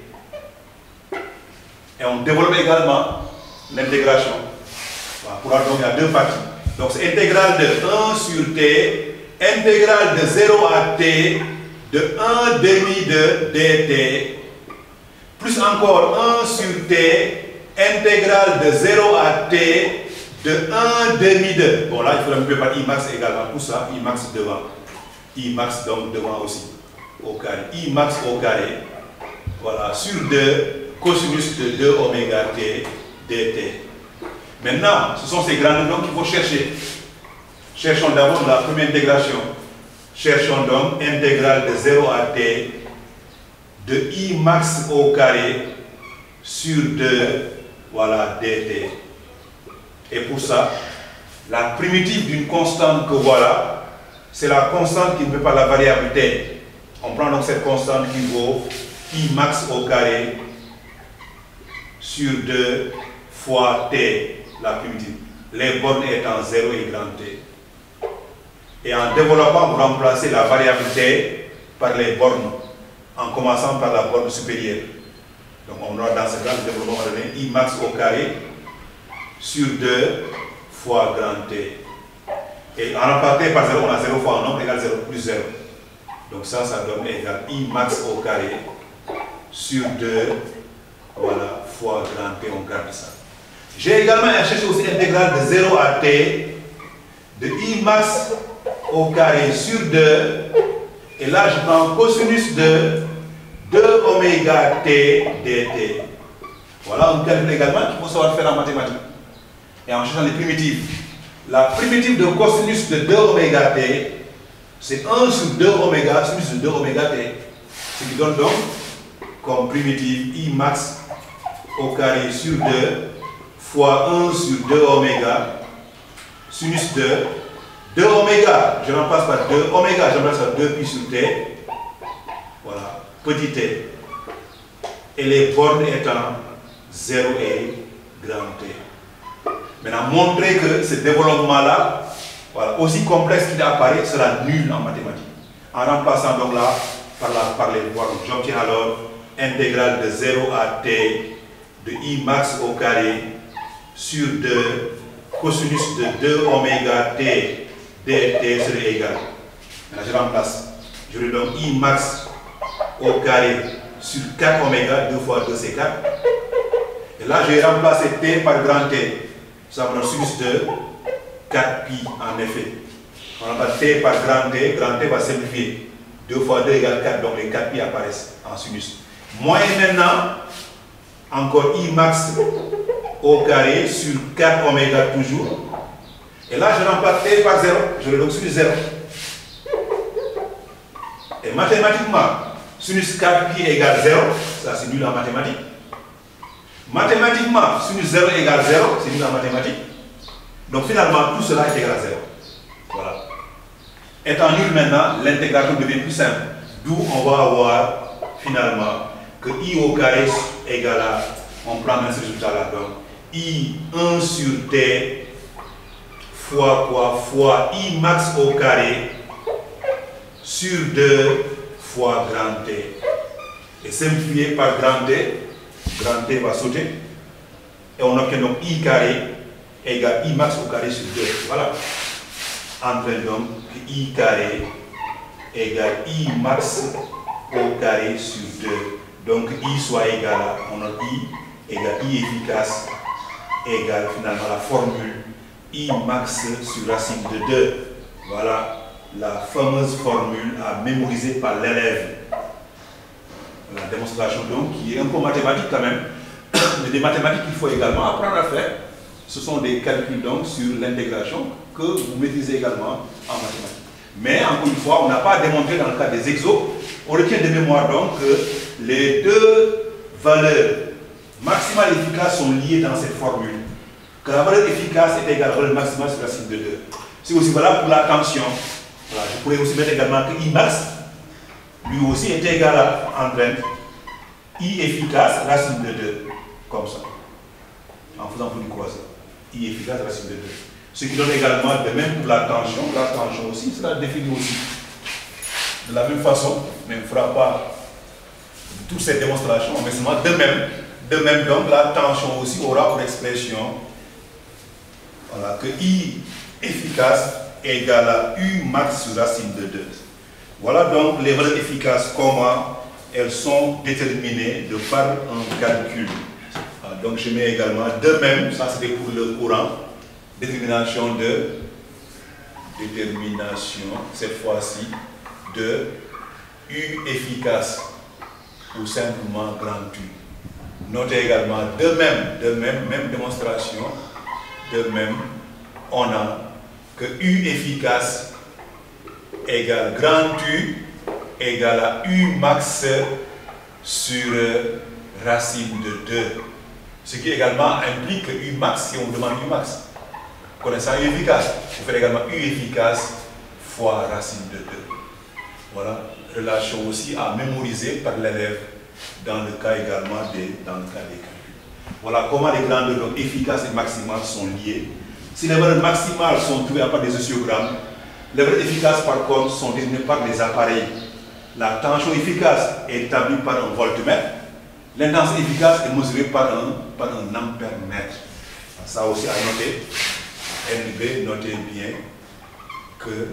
[SPEAKER 2] Et on développe également l'intégration. Voilà, donc il y a deux parties. Donc c'est intégrale de 1 sur t, intégrale de 0 à t, de 1 demi de dt, plus encore 1 sur t, intégrale de 0 à t, de 1 demi de. Bon là, il faut peu par I max également, tout ça, I max devant. I max donc devant aussi, au carré. I max au carré, voilà, sur 2 cosinus de 2 oméga t dt. Maintenant, ce sont ces grands nombres qu'il faut chercher. Cherchons d'abord la première intégration. Cherchons donc intégrale de 0 à t de i max au carré sur 2, voilà, dt. Et pour ça, la primitive d'une constante que voilà, c'est la constante qui ne peut pas la variable t. On prend donc cette constante qui vaut i max au carré sur 2 fois t, la primitive. Les bornes étant 0 et grand t. Et en développant, vous remplacez la variable t par les bornes, en commençant par la borne supérieure. Donc on aura dans ce cas le développement, on va donner i max au carré sur 2 fois grand t. Et en remplacé par 0, on a 0 fois un nombre égale 0 plus 0. Donc ça, ça donne égal i max au carré sur 2 voilà, fois grand T, on garde ça. J'ai également cherché aussi l'intégrale de 0 à t de i max au carré sur 2. Et là, je prends cosinus de 2 oméga t dt. Voilà un calcul également qu'il faut savoir faire en mathématiques. Et en cherchant les primitives. La primitive de cosinus de 2 oméga t, c'est 1 sur 2 oméga, sinus de 2 oméga t. Ce qui donne donc comme primitive i max au carré sur 2 fois 1 sur 2 oméga sinus de 2 oméga, je remplace par 2 oméga, je remplace par 2 pi sur t. Voilà, petit t. Et les bornes étant 0 et grand t. Maintenant, montrer que ce développement-là, voilà, aussi complexe qu'il apparaît, sera nul en mathématiques. En remplaçant donc là par, la, par les bornes, j'obtiens alors intégrale de 0 à t de i max au carré sur 2 cosinus de 2 oméga t dt serait égal. Maintenant, je remplace. Lui donne i max au carré sur 4 oméga, 2 fois 2 c'est 4. Et là, je vais remplacer t par grand t. Ça sinus de 4 pi en effet. On remplace t par grand t, grand t va simplifier. 2 fois 2 égale 4, donc les 4 pi apparaissent en sinus. Moyen maintenant, encore I max au carré sur 4 oméga toujours. Et là, je remplace T par 0. Je donc sur 0. Et mathématiquement, sinus 4 pi égale 0, ça c'est nul en mathématiques. Mathématiquement, sinus 0 égale 0, c'est nul en mathématiques. Donc finalement, tout cela est égal à 0. Voilà. Étant nul maintenant, l'intégration devient plus simple. D'où on va avoir finalement que i au carré égale à, on prend ce résultat-là, donc i 1 sur t fois quoi? Fois i max au carré sur 2 fois grand T. Et simplifié par grand T, grand T va sauter. Et on obtient donc i carré égale i max au carré sur 2. Voilà. Entre donc i carré égale i max au carré sur 2. Donc i soit égal à, on a i égale i efficace égale finalement la formule i max sur racine de 2. Voilà la fameuse formule à mémoriser par l'élève. La démonstration donc qui est un peu mathématique quand même, mais des mathématiques qu'il faut également apprendre à faire. Ce sont des calculs donc sur l'intégration que vous maîtrisez également en mathématiques. Mais encore une fois, on n'a pas démontré dans le cas des exos. On retient de mémoire donc que les deux valeurs maximales efficaces sont liées dans cette formule. Que la valeur efficace est égale à la valeur maximale sur la racine de 2. C'est aussi valable pour la tension. Je pourrais aussi mettre également que I max, lui aussi est égal à empreinte I efficace, racine de 2. Comme ça. En faisant plus croisé. I efficace, racine de 2. Ce qui donne également de même pour la tension. La tension aussi sera définie aussi. De la même façon, mais on ne fera pas toutes ces démonstrations, mais seulement de même. De même, donc, la tension aussi aura pour expression voilà, que I efficace égale à U max sur racine de 2. Voilà donc les valeurs efficaces, comment elles sont déterminées de par un calcul. Ah, donc je mets également de même, ça c'était pour le courant, détermination de détermination, cette fois-ci, de U efficace ou simplement grand U. Notez également de même, de même, même démonstration, de même, on a que U efficace égale grand U égale à U max sur racine de 2. Ce qui également implique que U max, si on demande U max, connaissant U efficace, vous faites également U efficace fois racine de 2. Voilà, relation aussi à mémoriser par l'élève dans le cas également des, dans le cas des calculs. Voilà comment les grandes efficaces et maximales sont liées. Si les valeurs maximales sont trouvées à part des oscillogrammes, les valeurs efficaces par contre sont déterminées par des appareils. La tension efficace est établie par un voltmètre. L'intensité efficace est mesurée par un, par un ampère-mètre. Ça aussi à noter. NB, notez bien que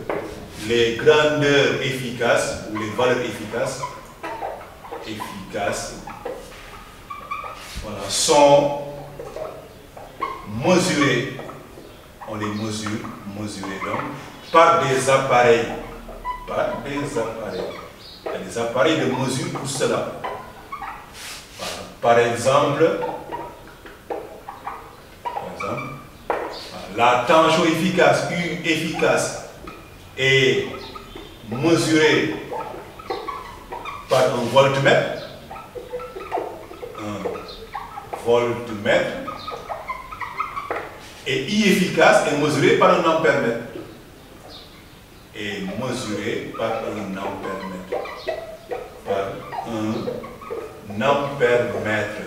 [SPEAKER 2] les grandeurs efficaces ou les valeurs efficaces, efficaces voilà, sont mesurées, on les mesure, mesurées donc, par des appareils, par des appareils. Il y a des appareils de mesure pour cela. Par exemple, par exemple, la tension efficace, U efficace, est mesurée par un voltmètre, un voltmètre, et I efficace est mesuré par un ampère-mètre. Est mesuré par un ampère-mètre. Par un ampère-mètre.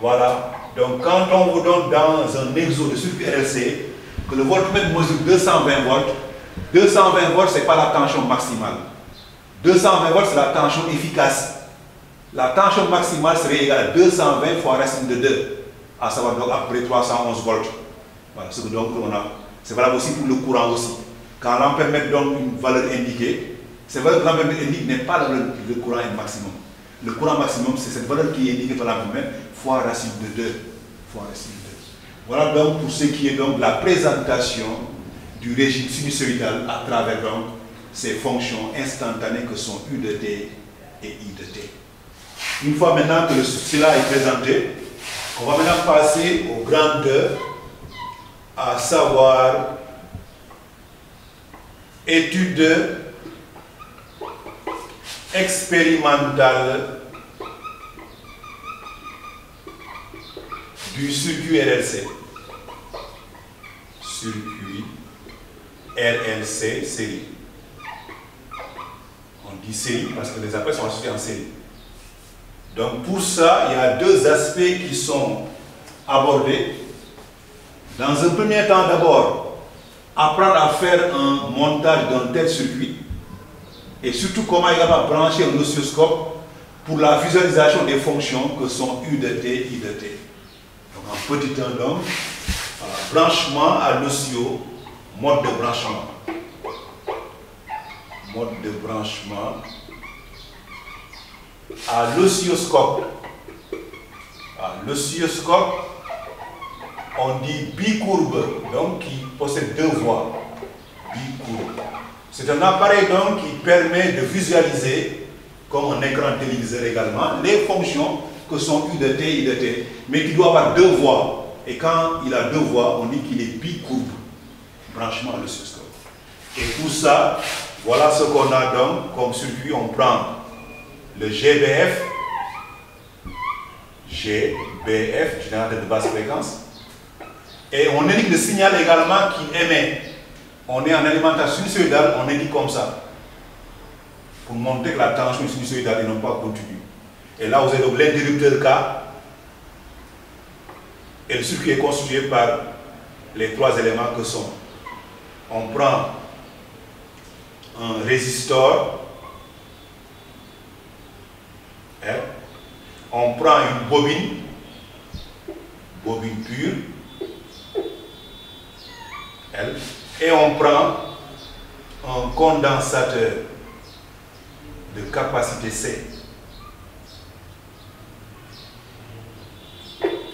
[SPEAKER 2] Voilà. Donc quand on vous donne dans un exo de circuit RLC que le voltmètre mesure 220 volts, 220 volts, ce n'est pas la tension maximale. 220 volts, c'est la tension efficace. La tension maximale serait égale à 220 fois racine de 2, à savoir donc après 311 volts. Voilà ce que donc on a. C'est valable aussi pour le courant aussi. Quand l'ampère donne une valeur indiquée, cette valeur que l'ampère indique n'est pas le, courant est maximum. Le courant maximum, c'est cette valeur qui est indiquée par l'ampère fois racine de 2. Fois racine de 2. Voilà donc pour ce qui est donc la présentation du régime sinusoïdal à travers donc ces fonctions instantanées que sont U de t et I de t. Une fois maintenant que cela est présenté, On va maintenant passer au grand 2, à savoir étude expérimentale du circuit RLC. Circuit RLC série. On dit série parce que les appels sont associés en série. Donc pour ça, il y a deux aspects qui sont abordés. Dans un premier temps, d'abord, apprendre à faire un montage d'un tel circuit et surtout comment également brancher un oscilloscope pour la visualisation des fonctions que sont U de T, I de T. Donc en petit 1 donc, branchement à l'oscilloscope, mode de branchement. Mode de branchement à l'oscilloscope. À l'oscilloscope, on dit bicourbe, donc qui possède deux voies. Bicourbe. C'est un appareil donc qui permet de visualiser, comme un écran téléviseur également, les fonctions que sont U de T, I de T, mais qui doit avoir deux voies. Et quand il a deux voies, on dit qu'il est bicourbe, branchement à l'oscilloscope. Et tout ça, voilà ce qu'on a donc comme circuit. On prend le GBF, GBF, générateur de basse fréquence, et on indique le signal également qui émet. On est en alimentation sinusoïdale, on indique comme ça, pour montrer que la tension sinusoïdale et non pas continue. Et là, vous avez donc l'interrupteur K, et le circuit est constitué par les trois éléments que sont, on prend un résistor, L, on prend une bobine, bobine pure, L, et on prend un condensateur de capacité C.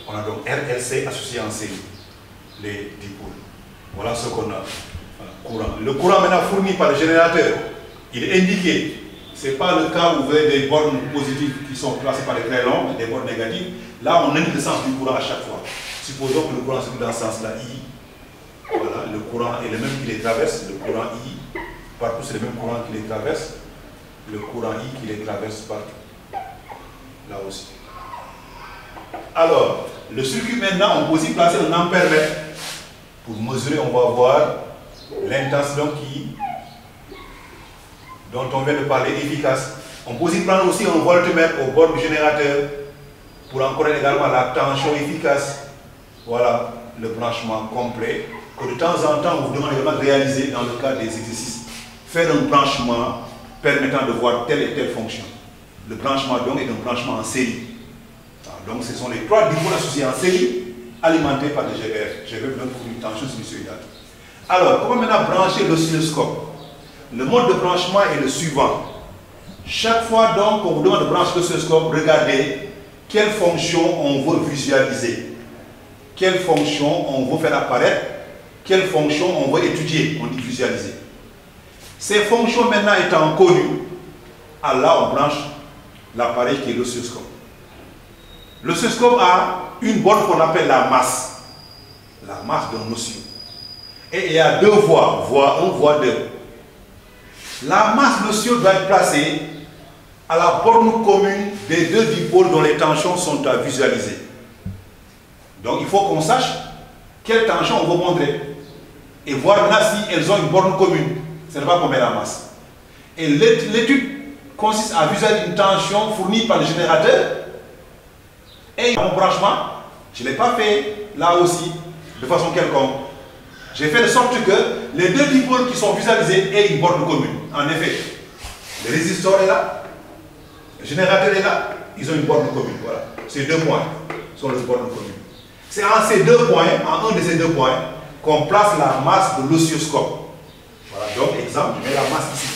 [SPEAKER 2] On a donc RLC associé en série, les dipôles. Voilà ce qu'on a. Courant. Le courant maintenant fourni par le générateur, il est indiqué. Ce n'est pas le cas où vous avez des bornes positives qui sont placées par les crayons et des bornes négatives. Là, on indique le sens du courant à chaque fois. Supposons que le courant se dans ce sens-là, I. Voilà, le courant est le même qui les traverse, le courant I. Partout, c'est le même courant qui les traverse. Le courant I qui les traverse partout. Là aussi. Alors, le circuit maintenant, on peut aussi placer un ampèremètre. Pour mesurer, on va voir l'intensité qui, dont on vient de parler, efficace. On peut aussi prendre aussi un voltmètre au bord du générateur pour encore également la tension efficace. Voilà le branchement complet que de temps en temps on vous demande également de réaliser dans le cadre des exercices. Faire un branchement permettant de voir telle et telle fonction. Le branchement donc est un branchement en série. Donc ce sont les trois dipôles associés en série alimentés par le GBF. GBF donc pour une tension sinusoïdale. Alors, comment maintenant brancher l'oscilloscope? Le mode de branchement est le suivant. Chaque fois donc qu'on vous demande de brancher l'oscilloscope, regardez quelle fonction on veut visualiser, quelle fonction on veut faire apparaître, quelle fonction on veut étudier, on dit visualiser. Ces fonctions maintenant étant connues, alors on branche l'appareil qui est l'oscilloscope. L'oscilloscope a une borne qu'on appelle la masse, la masse d'un oscilloscope. Et il y a deux voies, voie 1, voie 2. La masse l'oscilloscope doit être placée à la borne commune des deux dipôles dont les tensions sont à visualiser. Donc il faut qu'on sache quelle tension on veut montrer. Et voir maintenant si elles ont une borne commune. Ce n'est pas qu'on met la masse. Et l'étude consiste à visualiser une tension fournie par le générateur. Et mon branchement, je ne l'ai pas fait là aussi de façon quelconque. J'ai fait de sorte que les deux dipôles qui sont visualisés aient une borne commune. En effet, le résistor est là, le générateur est là, ils ont une borne commune. Voilà. Ces deux points sont les bornes communes. C'est en ces deux points, en un de ces deux points, qu'on place la masse de l'oscilloscope. Voilà, donc exemple, je mets la masse ici.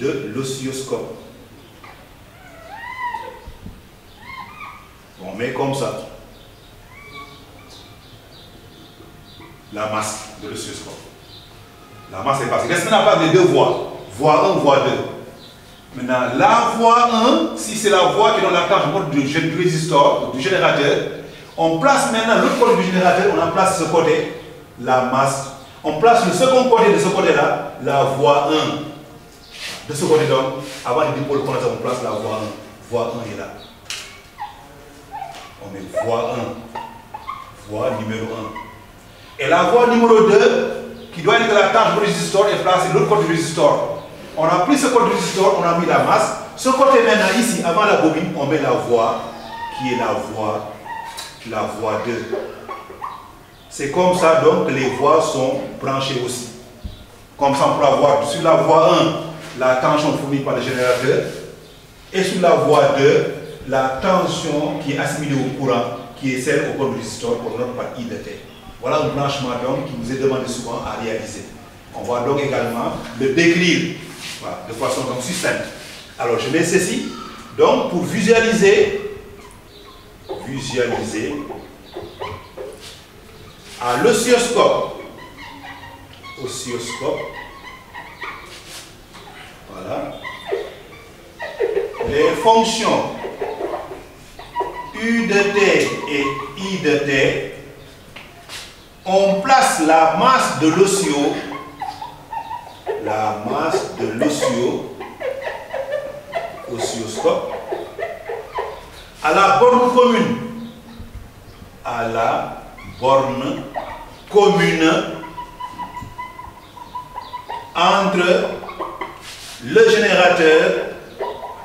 [SPEAKER 2] De l'oscilloscope. On met comme ça. La masse de l'oscilloscope. La masse est passée. Reste maintenant pas de deux voies. Voie 1, voie 2. Maintenant, la voie 1, si c'est la voie qui donne la tangente du, du du générateur, on place maintenant l'autre côté du générateur, on en place ce côté, la masse. On place le second côté de ce côté-là, la voie 1. De ce côté donc, avant de dipôle on place la voie 1. Voie 1 est là. On met voie 1. Voie numéro 1. Et la voie numéro 2, qui doit être la tangente du résistor, est placée de l'autre côté du résistor. On a pris ce côté du résistor, on a mis la masse. Ce côté maintenant ici, avant la bobine, on met la voie qui est la voie, la voie 2. C'est comme ça donc que les voies sont branchées aussi. Comme ça on peut avoir sur la voie 1 la tension fournie par le générateur et sur la voie 2 la tension qui est assimilée au courant qui est celle au côté du résistor qu'on note par I de T. Voilà un branchement donc qui nous est demandé souvent à réaliser. On va donc également le décrire de façon donc succincte. Alors je mets ceci. Donc pour visualiser, visualiser à l'oscilloscope, oscilloscope, voilà, les fonctions U de t et I de t, on place la masse de l'oscilloscope la masse de l'ossio, oscilloscope, à la borne commune. À la borne commune entre le générateur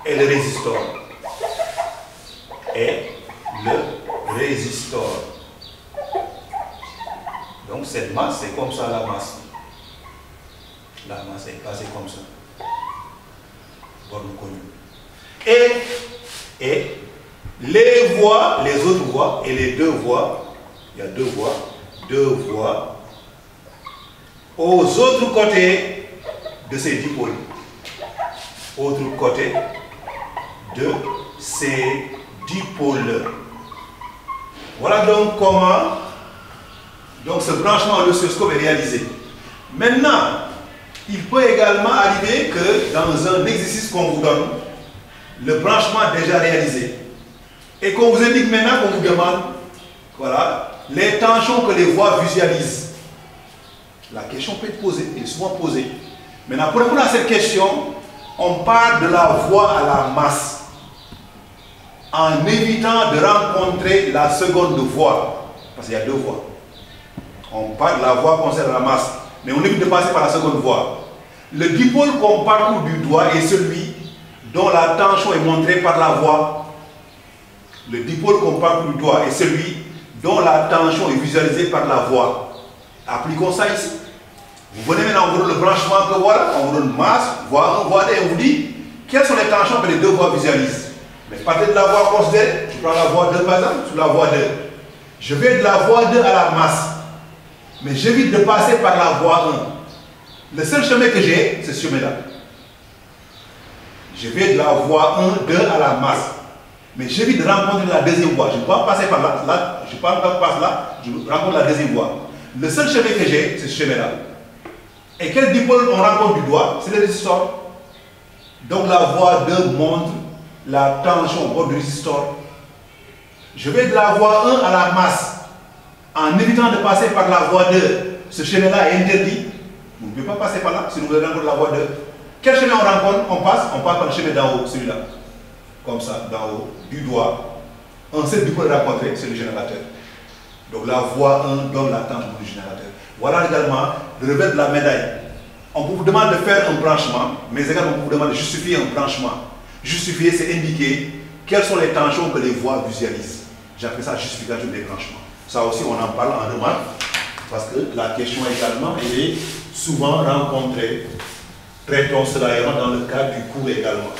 [SPEAKER 2] et le résistor. Et le résistor. Donc cette masse, c'est comme ça la masse la masse est passée comme ça. Commune. Et, et les voies, les autres voies et les deux voies, il y a deux voies, deux voies, aux autres côtés de ces dipôles. Autre côté de ces dipôles. Voilà donc comment donc ce branchement de l'oscilloscope est réalisé. Maintenant, il peut également arriver que dans un exercice qu'on vous donne, le branchement est déjà réalisé, et qu'on vous indique maintenant qu'on vous demande, voilà, les tensions que les voies visualisent. La question peut être posée, et souvent posée. Maintenant, pour répondre à cette question, on part de la voie à la masse, en évitant de rencontrer la seconde voie, parce qu'il y a deux voies. On part de la voie concernant la masse, mais on de passer par la seconde voie. Le dipôle qu'on parcourt du doigt est celui dont la tension est montrée par la voie. Le dipôle qu'on parcourt du doigt est celui dont la tension est visualisée par la voie. Appliquons ça ici. Vous venez maintenant, on vous le branchement que voilà, on vous donne masse, voie 1, voie 2, et on vous dit quelles sont les tensions que les deux voies visualisent. Mais partez de la voie considérée, je prends la voie 2 par exemple, la voie 2. Je vais de la voie 2 à la masse. Mais j'évite de passer par la voie 1. Le seul chemin que j'ai, c'est ce chemin-là. Je vais de la voie 1, 2 à la masse. Mais j'évite de rencontrer la deuxième voie. Je ne peux pas passer par là, là je pas passer là, je rencontre la deuxième voie. Le seul chemin que j'ai, c'est ce chemin-là. Et quel dipôle on rencontre du doigt C'est le résistor. Donc la voie 2 montre la tension au bord du résistor. Je vais de la voie 1 à la masse en évitant de passer par la voie 2. Ce chemin-là est interdit. Vous ne pouvez pas passer par là si vous rencontrez la voie 2. Quel chemin on rencontre On passe, on passe par le chemin d'en haut, celui-là. Comme ça, d'en haut, du doigt. Un seul du point rencontrer, c'est le générateur. Donc la voie 1 donne la du générateur. Voilà également le revers de la médaille. On vous demande de faire un branchement, mais également on vous demande de justifier un branchement. Justifier, c'est indiquer quelles sont les tensions que les voies visualisent. J'appelle ça justification des branchements. Ça aussi, on en parle en remarque, parce que la question également, est souvent rencontrés. Traitons cela dans le cadre du cours également.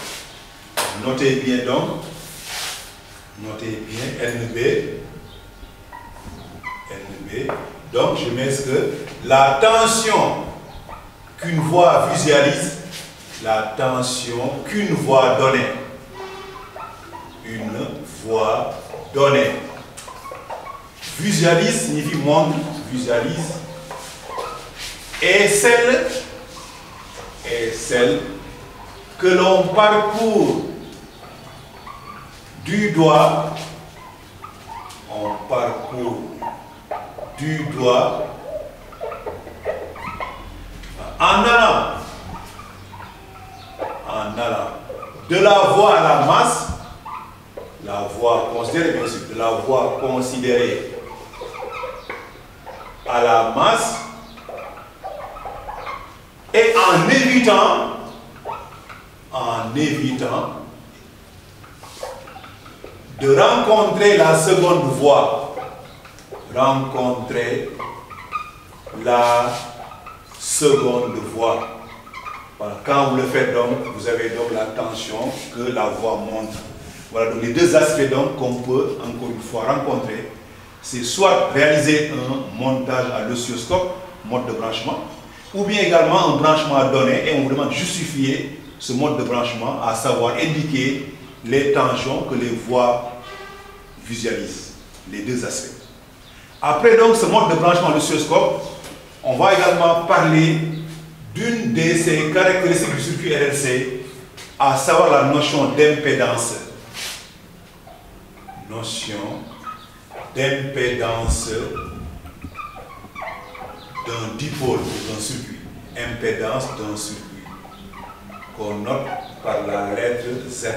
[SPEAKER 2] Notez bien donc, notez bien NB, NB. Donc je mets ce que la tension qu'une voix visualise, la tension qu'une voix donnée, une voix donnée. Visualise signifie montre, visualise. Et celle, et celle que l'on parcourt du doigt, on parcourt du doigt en allant, en allant de la voie à la masse, la voie considérée bien sûr, de la voie considérée à la masse, et en évitant, en évitant de rencontrer la seconde voie, rencontrer la seconde voie. Quand vous le faites donc, vous avez donc la tension que la voie monte. Voilà donc les deux aspects donc qu'on peut encore une fois rencontrer. C'est soit réaliser un montage à l'oscilloscope, mode de branchement, ou bien également un branchement donné et on vous demande de justifier ce mode de branchement, à savoir indiquer les tensions que les voies visualisent, les deux aspects. Après donc ce mode de branchement l'oscilloscope, on va également parler d'une de caractéristiques du circuit RLC, à savoir la notion d'impédance. Notion d'impédance d'un dipôle d'un circuit. Impédance d'un circuit qu'on note par la lettre Z.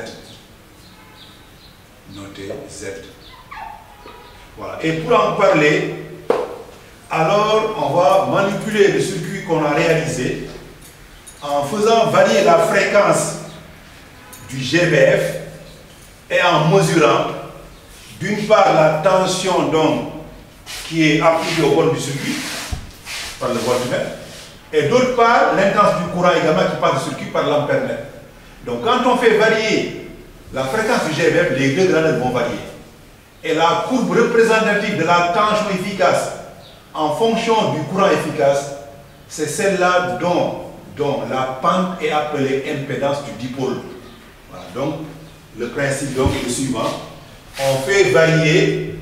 [SPEAKER 2] Notez Z. Voilà. Et pour en parler, alors on va manipuler le circuit qu'on a réalisé en faisant varier la fréquence du GBF et en mesurant d'une part la tension donc qui est appliquée au bord du circuit par le voltmètre et d'autre part l'intensité du courant également qui passe du circuit par l'ampèremètre. Donc quand on fait varier la fréquence du GBF, les deux grandeurs vont varier. Et la courbe représentative de la tension efficace en fonction du courant efficace, c'est celle-là dont, dont la pente est appelée impédance du dipôle. Voilà, donc le principe donc est le suivant. On fait varier,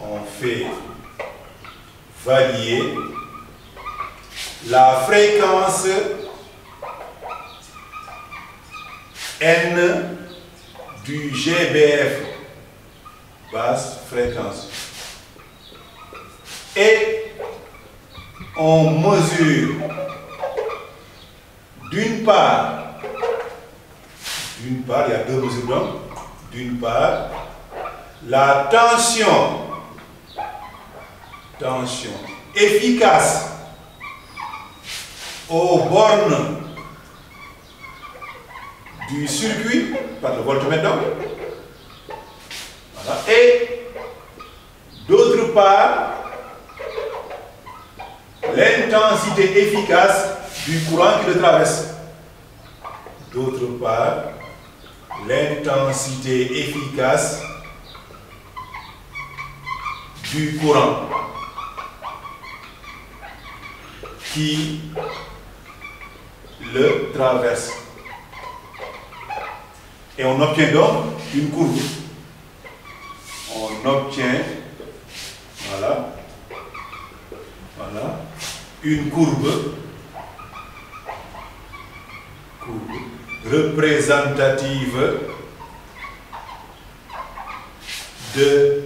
[SPEAKER 2] on fait varier la fréquence N du GBF, basse fréquence. Et on mesure d'une part, d'une part, il y a deux mesures d'une part, la tension, tension efficace aux bornes du circuit par le voltmètre. Voilà. Et d'autre part, l'intensité efficace du courant qui le traverse. D'autre part, l'intensité efficace du courant qui le traverse. Et on obtient donc une courbe. On obtient, voilà, voilà, une courbe, courbe représentative de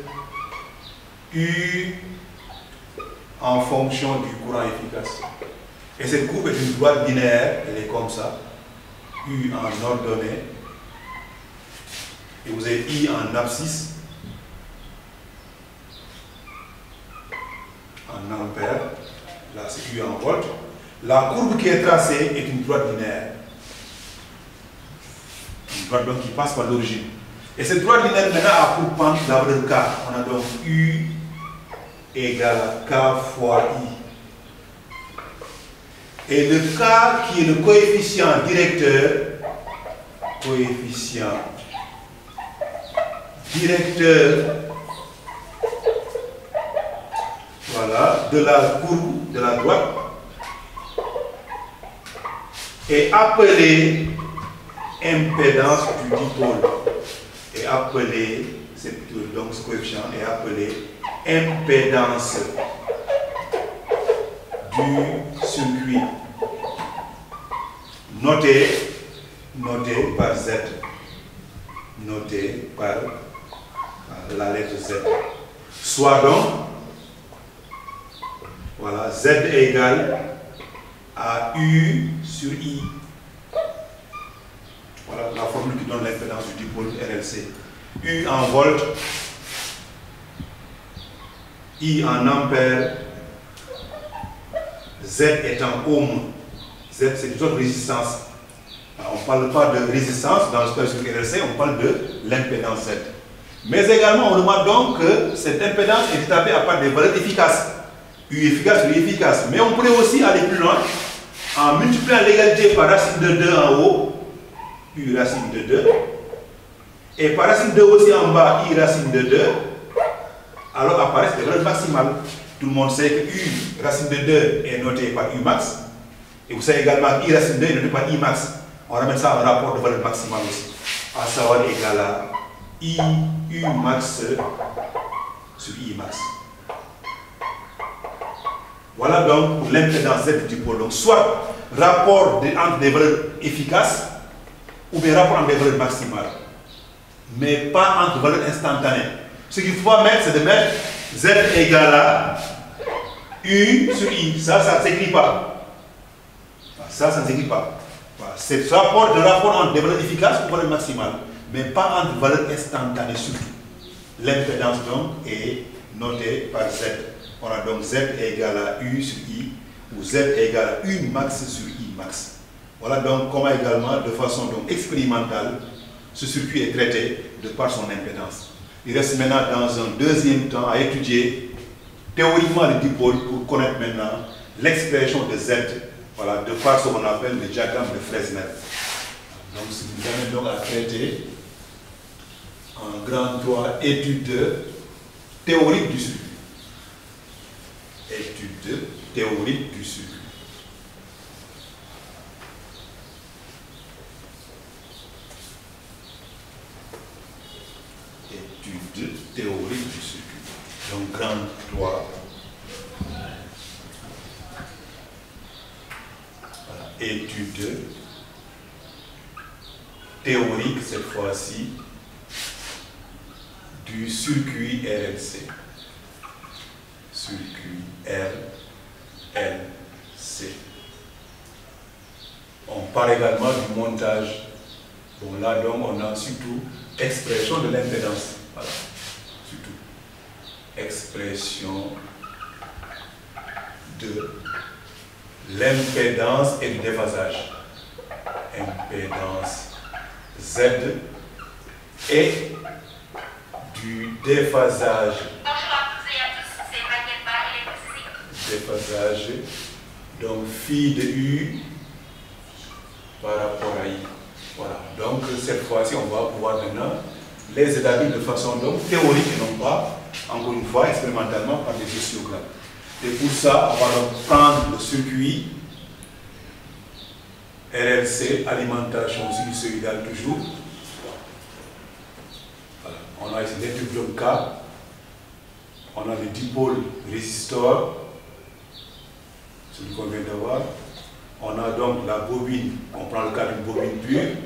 [SPEAKER 2] U en fonction du courant efficace. Et cette courbe est une droite binaire, elle est comme ça, U en ordonnée, et vous avez I en abscisse, en ampère, là c'est U en volt. La courbe qui est tracée est une droite binaire. Donc qui passe par l'origine. Et cette droite binaire maintenant a pour pente la valeur K. On a donc U égale à K fois I. Et le K qui est le coefficient directeur, coefficient directeur voilà, de la courbe de la droite est appelé impédance du dipôle. Est appelé, donc ce coefficient est appelé impédance du circuit. Notez noté par Z, noté par la lettre Z. Soit donc, voilà, Z égale à U sur I. Voilà la formule qui donne l'impédance du dipôle RLC. U en volts, I en ampères, Z étant ohm. Z, c'est une autre résistance. on ne parle pas de résistance dans le du RLC, on parle de l'impédance Z. Mais également, on remarque donc que cette impédance est établie à part des valeurs efficaces. U efficace, U efficace. Mais on pourrait aussi aller plus loin en multipliant l'égalité par racine de 2 en haut, U racine de 2, et par racine de 2 aussi en bas, I racine de 2, alors apparaissent des valeurs maximales. Tout le monde sait que U racine de 2 est noté par U max, et vous savez également que I racine de 2 est noté par I max. On ramène ça en rapport de valeur maximale aussi, à savoir égal à I U max sur I max. Voilà donc pour l'impédance Z du pôle. Donc soit rapport entre des valeurs efficaces ou bien rapport entre des valeurs maximales. Mais pas entre valeurs instantanées. Ce qu'il faut mettre, c'est de mettre Z égale à U sur I. Ça, ça ne s'écrit pas. Ça, ça ne s'écrit pas. C'est rapport, le rapport entre des valeurs efficaces ou valeurs maximales, mais pas entre valeurs instantanées surtout. L'impédance donc est notée par Z. On a donc Z égale à U sur I ou Z égale à U max sur I max. Voilà donc comment également, de façon donc expérimentale, ce circuit est traité de par son impédance. Il reste maintenant dans un deuxième temps à étudier théoriquement le dipôle pour connaître maintenant l'expression de Z, voilà, de par ce qu'on appelle le diagramme de Fresnel. Donc, ce qui nous amène donc à traiter en grand 3 étude théorique du circuit. Étude théorique du circuit. Étude théorique du circuit. Donc, grand 3. Voilà. Étude théorique cette fois-ci du circuit RLC. Circuit RLC. On parle également du montage. Bon, là, donc, on a surtout expression de l'impédance. Voilà. Expression de l'impédance et du déphasage. Impédance Z et du déphasage. Déphasage, donc phi de U par rapport à I. Voilà, donc cette fois-ci, on va pouvoir maintenant les établir de façon donc théorique et non pas, encore une fois, expérimentalement par des histogrammes. Et pour ça, on va donc prendre le circuit RLC, alimentation sinusoïdale toujours. Voilà. On a ici l'étudium K. On a le dipôle résistor, celui qu'on vient d'avoir. On a donc la bobine, on prend le cas d'une bobine pure.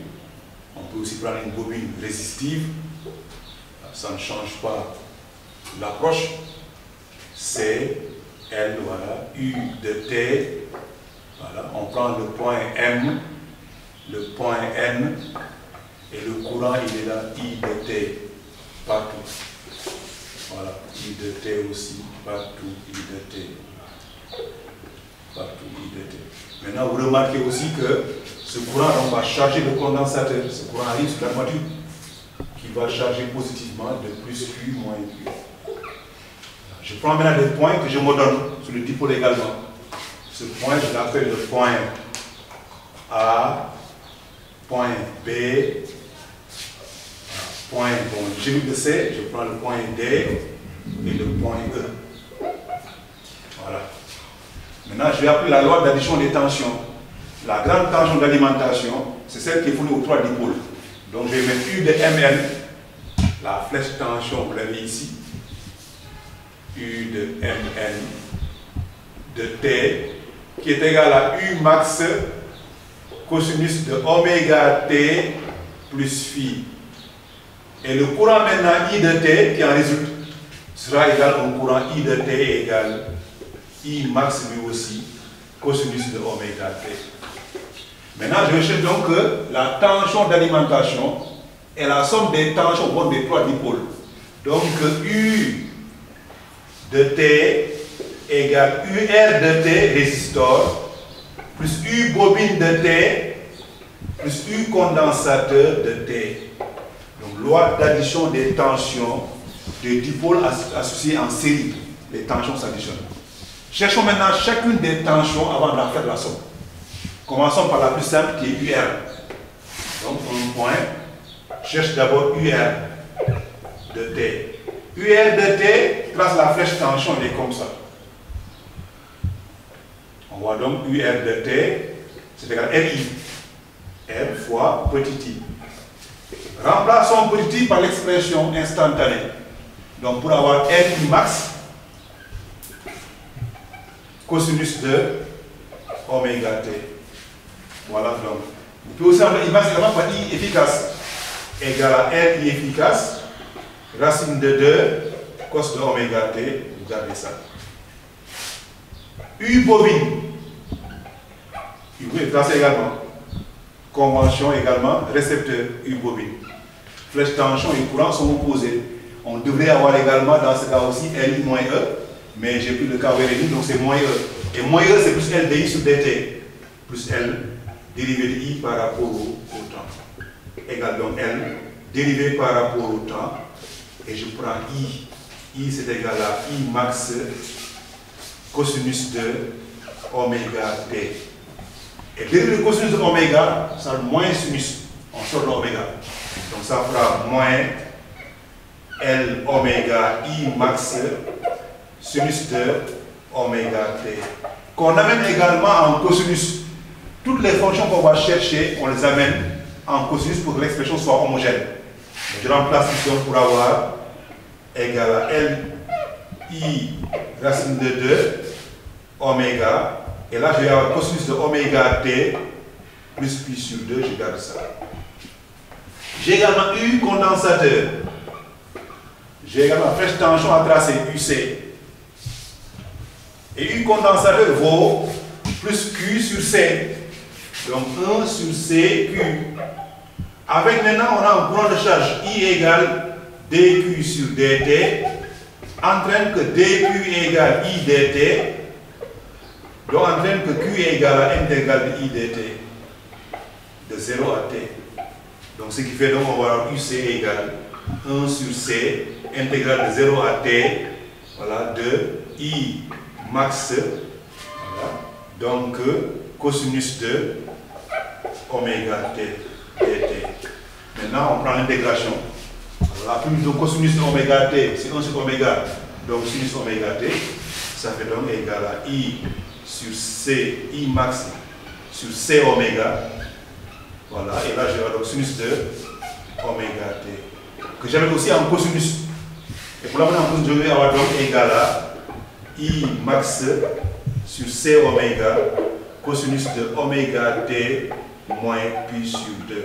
[SPEAKER 2] On peut aussi prendre une bobine résistive. Ça ne change pas l'approche. C, L, voilà, U de T, voilà, on prend le point M, le point N, et le courant, il est là, I de T, partout. Voilà, I de T aussi, partout, I de T. Partout, I de T. Maintenant, vous remarquez aussi que ce courant, on va charger le condensateur. Ce courant arrive sur l'armature, qui va charger positivement de plus Q moins Q. Je prends maintenant des points que je me donne sur le dipôle également. Ce point, je l'appelle le point A, point B, point, bon, C, je prends le point D et le point E. Voilà. Maintenant, je vais appeler la loi d'addition des tensions. La grande tension d'alimentation, c'est celle qui est fournie aux trois dipôles. Donc, je vais mettre U de MN, la flèche tension, vous l'avez ici. U de MN de T qui est égal à U max cosinus de oméga t plus phi. Et le courant maintenant I de t qui en résulte sera égal au courant I de t égale I max lui aussi cosinus de oméga t. Maintenant, je cherche donc que la tension d'alimentation est la somme des tensions au des trois dipôles. Donc U de T égale UR de T résistor plus U bobine de T plus U condensateur de T. Donc loi d'addition des tensions des dipôles associés en série. Les tensions s'additionnent. Cherchons maintenant chacune des tensions avant de faire la somme. Commençons par la plus simple qui est UR. Donc un point, cherche d'abord UR de T. UR de T, trace la flèche tension, elle est comme ça. On voit donc UR de T, c'est égal à RI. R fois petit i. Remplaçons petit i par l'expression instantanée. Donc pour avoir RI max, cosinus de oméga t. Voilà donc. Pouvez aussi avoir max également i efficace égale à RI efficace, racine de 2, cos de oméga t, vous gardez ça. U bobine, U efficace également. Convention également, récepteur U bobine. Flèche tension et courant sont opposés. On devrait avoir également dans ce cas aussi Li moins E, mais j'ai pris le cas RNI, donc c'est moins E. Et moins E c'est plus LDI sur DT, plus L, dérivé de I par rapport au, temps. Égal donc L, dérivé par rapport au temps, et je prends I. I c'est égal à I max cosinus de oméga t. Et dérivé de cosinus de oméga, ça moins sinus, on sort de oméga. Donc ça fera moins L oméga I max sinus de oméga t. Qu'on amène également en cosinus. Toutes les fonctions qu'on va chercher, on les amène en cosinus pour que l'expression soit homogène. Je remplace ici pour avoir égal à L I racine de 2 oméga. Et là, je vais avoir cosinus de oméga t plus pi sur 2, je garde ça. J'ai également U condensateur. J'ai également flèche tension à tracer UC. Et U condensateur vaut plus Q sur C. Donc 1 sur C, Q. Avec maintenant, on a un courant de charge I égale dQ sur dt, entraîne que dQ égale I dt, donc entraîne que Q égale à intégrale de I dt, de 0 à T. Donc ce qui fait donc on va avoir UC égale 1 sur C, intégrale de 0 à T, voilà, de I max, voilà, donc cosinus de oméga T dt. Maintenant on prend l'intégration. La plus de cosinus oméga t, c'est 1 sur oméga, donc sinus oméga t, ça fait donc égal à i sur c, i max sur c oméga. Voilà, et là j'ai donc sinus de oméga t, que j'avais aussi en cosinus. Et pour la en cosinus, je vais avoir donc égal à i max sur c oméga, cosinus de oméga t moins pi sur 2.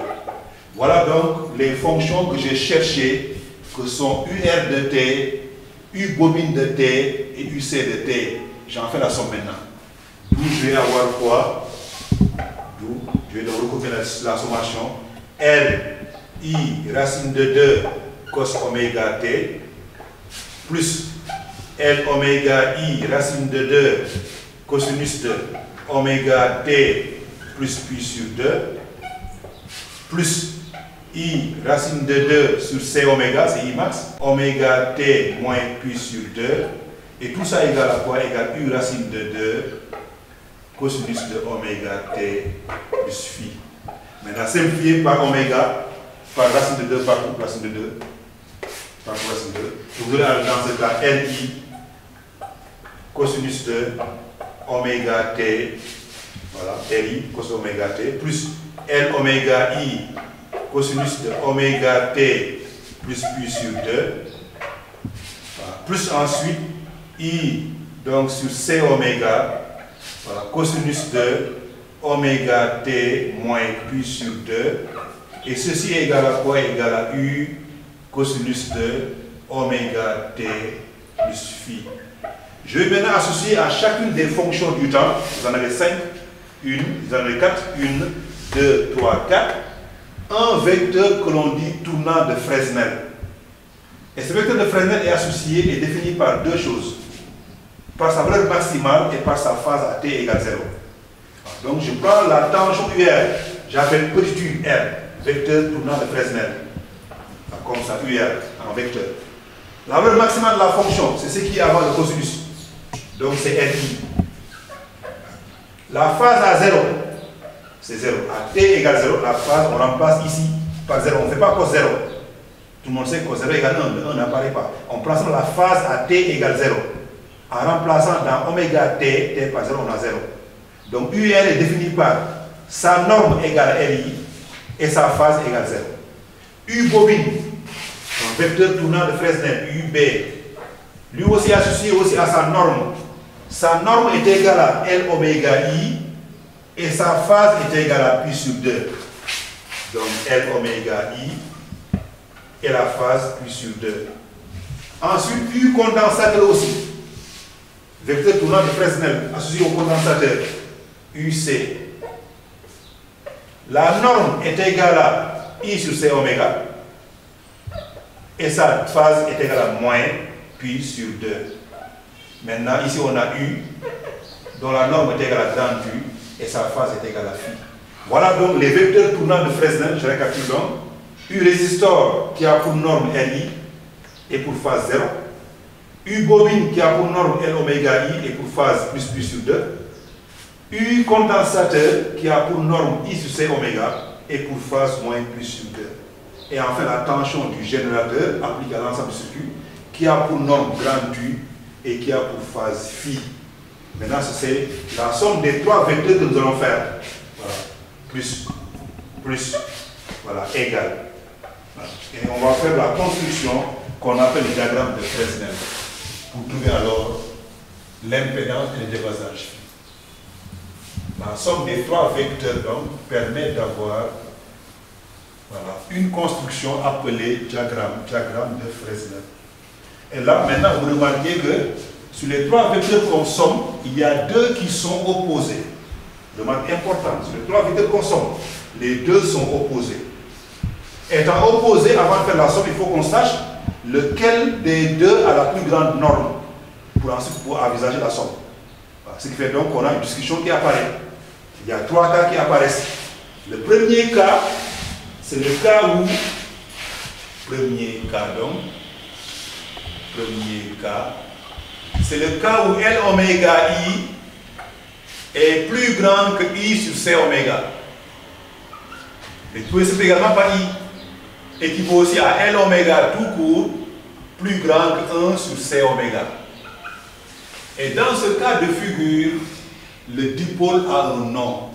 [SPEAKER 2] Voilà donc les fonctions que j'ai cherchées, que sont UR de T, U bobine de T et UC de T. J'en fais la somme maintenant. D'où je vais avoir quoi? D'où je vais donc recopier la, la, sommation. L, I, racine de 2, cos oméga T, plus L oméga I, racine de 2, cosinus de oméga T, plus pi sur 2, plus I racine de 2 sur C oméga, c'est I max, oméga T moins pi sur 2, et tout ça égale à quoi? Égale U racine de 2 cosinus de oméga T plus phi. Maintenant, simplifié par oméga, par racine de 2, par racine de 2, par racine de 2. Vous aurez dans ce cas LI cosinus de oméga T, voilà, LI cos oméga T, plus L oméga I cosinus de oméga t plus pi sur 2, voilà. plus ensuite i donc sur c oméga, cosinus de oméga t moins q sur 2. Et ceci est égal à quoi? Égal à u cosinus de oméga t plus phi. Je vais maintenant associer à chacune des fonctions du temps, vous en avez 5, une, vous en avez 4, une, 2, 3, 4, un vecteur que l'on dit tournant de Fresnel. Et ce vecteur de Fresnel est associé et défini par deux choses. Par sa valeur maximale et par sa phase à t égale 0. Donc je prends la tangente UR, j'appelle petit u R, vecteur tournant de Fresnel. Comme ça, UR en vecteur. La valeur maximale de la fonction, c'est ce qui est avant le cosinus. Donc c'est RI. La phase à 0, c'est 0. À t égale 0, la phase, on remplace ici par 0. On ne fait pas cos 0. Tout le monde sait que cos 0 égale 1, le 1 n'apparaît pas. On place la phase à t égale 0. En remplaçant dans oméga t, t par 0, on a 0. Donc UR est défini par sa norme égale RI et sa phase égale 0. U bobine, un vecteur tournant de Fresnel, UB, lui aussi associé aussi à sa norme. Sa norme est égale à L oméga I et sa phase est égale à pi sur 2. Donc L oméga I et la phase pi sur 2. Ensuite, U condensateur aussi. Vecteur tournant de Fresnel associé au condensateur. UC. La norme est égale à I sur C oméga. Et sa phase est égale à moins pi sur 2. Maintenant, ici on a U, dont la norme est égale à grand U, et sa phase est égale à phi. Voilà donc les vecteurs tournants de Fresnel, je récapitule donc. U résistor qui a pour norme Li et pour phase 0. U bobine qui a pour norme L oméga I et pour phase plus plus sur 2. U condensateur qui a pour norme I sur C oméga et pour phase moins plus sur 2. Et enfin la tension du générateur appliquée à l'ensemble du circuit qui a pour norme grand U et qui a pour phase phi. Maintenant, c'est la somme des trois vecteurs que nous allons faire. Voilà. Plus, plus, voilà, égal. Et on va faire la construction qu'on appelle le diagramme de Fresnel pour trouver alors l'impédance et le déphasage. La somme des trois vecteurs donc permet d'avoir voilà, une construction appelée diagramme, diagramme de Fresnel. Et là, maintenant, vous remarquez que sur les trois vecteurs qu'on somme, il y a deux qui sont opposés. Remarque importante, sur les trois vecteurs qu'on somme, les deux sont opposés. Étant opposés, avant de faire la somme, il faut qu'on sache lequel des deux a la plus grande norme pour ensuite pouvoir envisager la somme. Ce qui fait donc qu'on a une discussion qui apparaît. Il y a trois cas qui apparaissent. Le premier cas, c'est le cas où, premier cas donc, premier cas, c'est le cas où L oméga I est plus grand que I sur C oméga. Et tout est également par I, équivaut aussi à L oméga tout court, plus grand que 1 sur C oméga. Et dans ce cas de figure, le dipôle a un nom.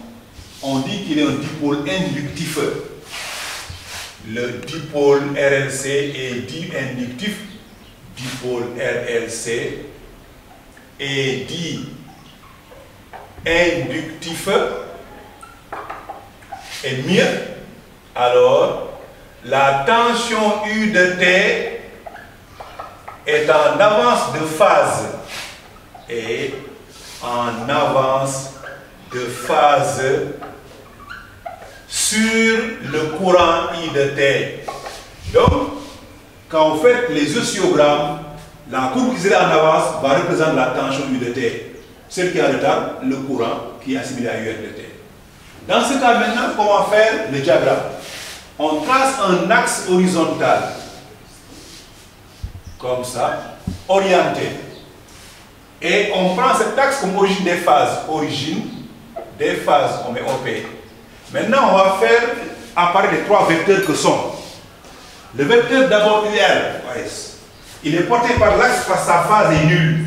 [SPEAKER 2] On dit qu'il est un dipôle inductif. Le dipôle RLC est dit inductif dipôle RLC est dit inductif et mieux, alors la tension U de T est en avance de phase et en avance de phase sur le courant I de T. Donc, quand vous faites les oscillogrammes, la courbe qui sera en avance va représenter la tension U de T. Celle qui est en retard, le courant qui est assimilé à UR de T. Dans ce cas maintenant, comment faire le diagramme? On trace un axe horizontal, comme ça, orienté. Et on prend cet axe comme origine des phases. Origine des phases, on met OP. Maintenant, on va faire apparaître les trois vecteurs que sont le vecteur d'abord UR, il est porté par l'axe que sa phase est nulle.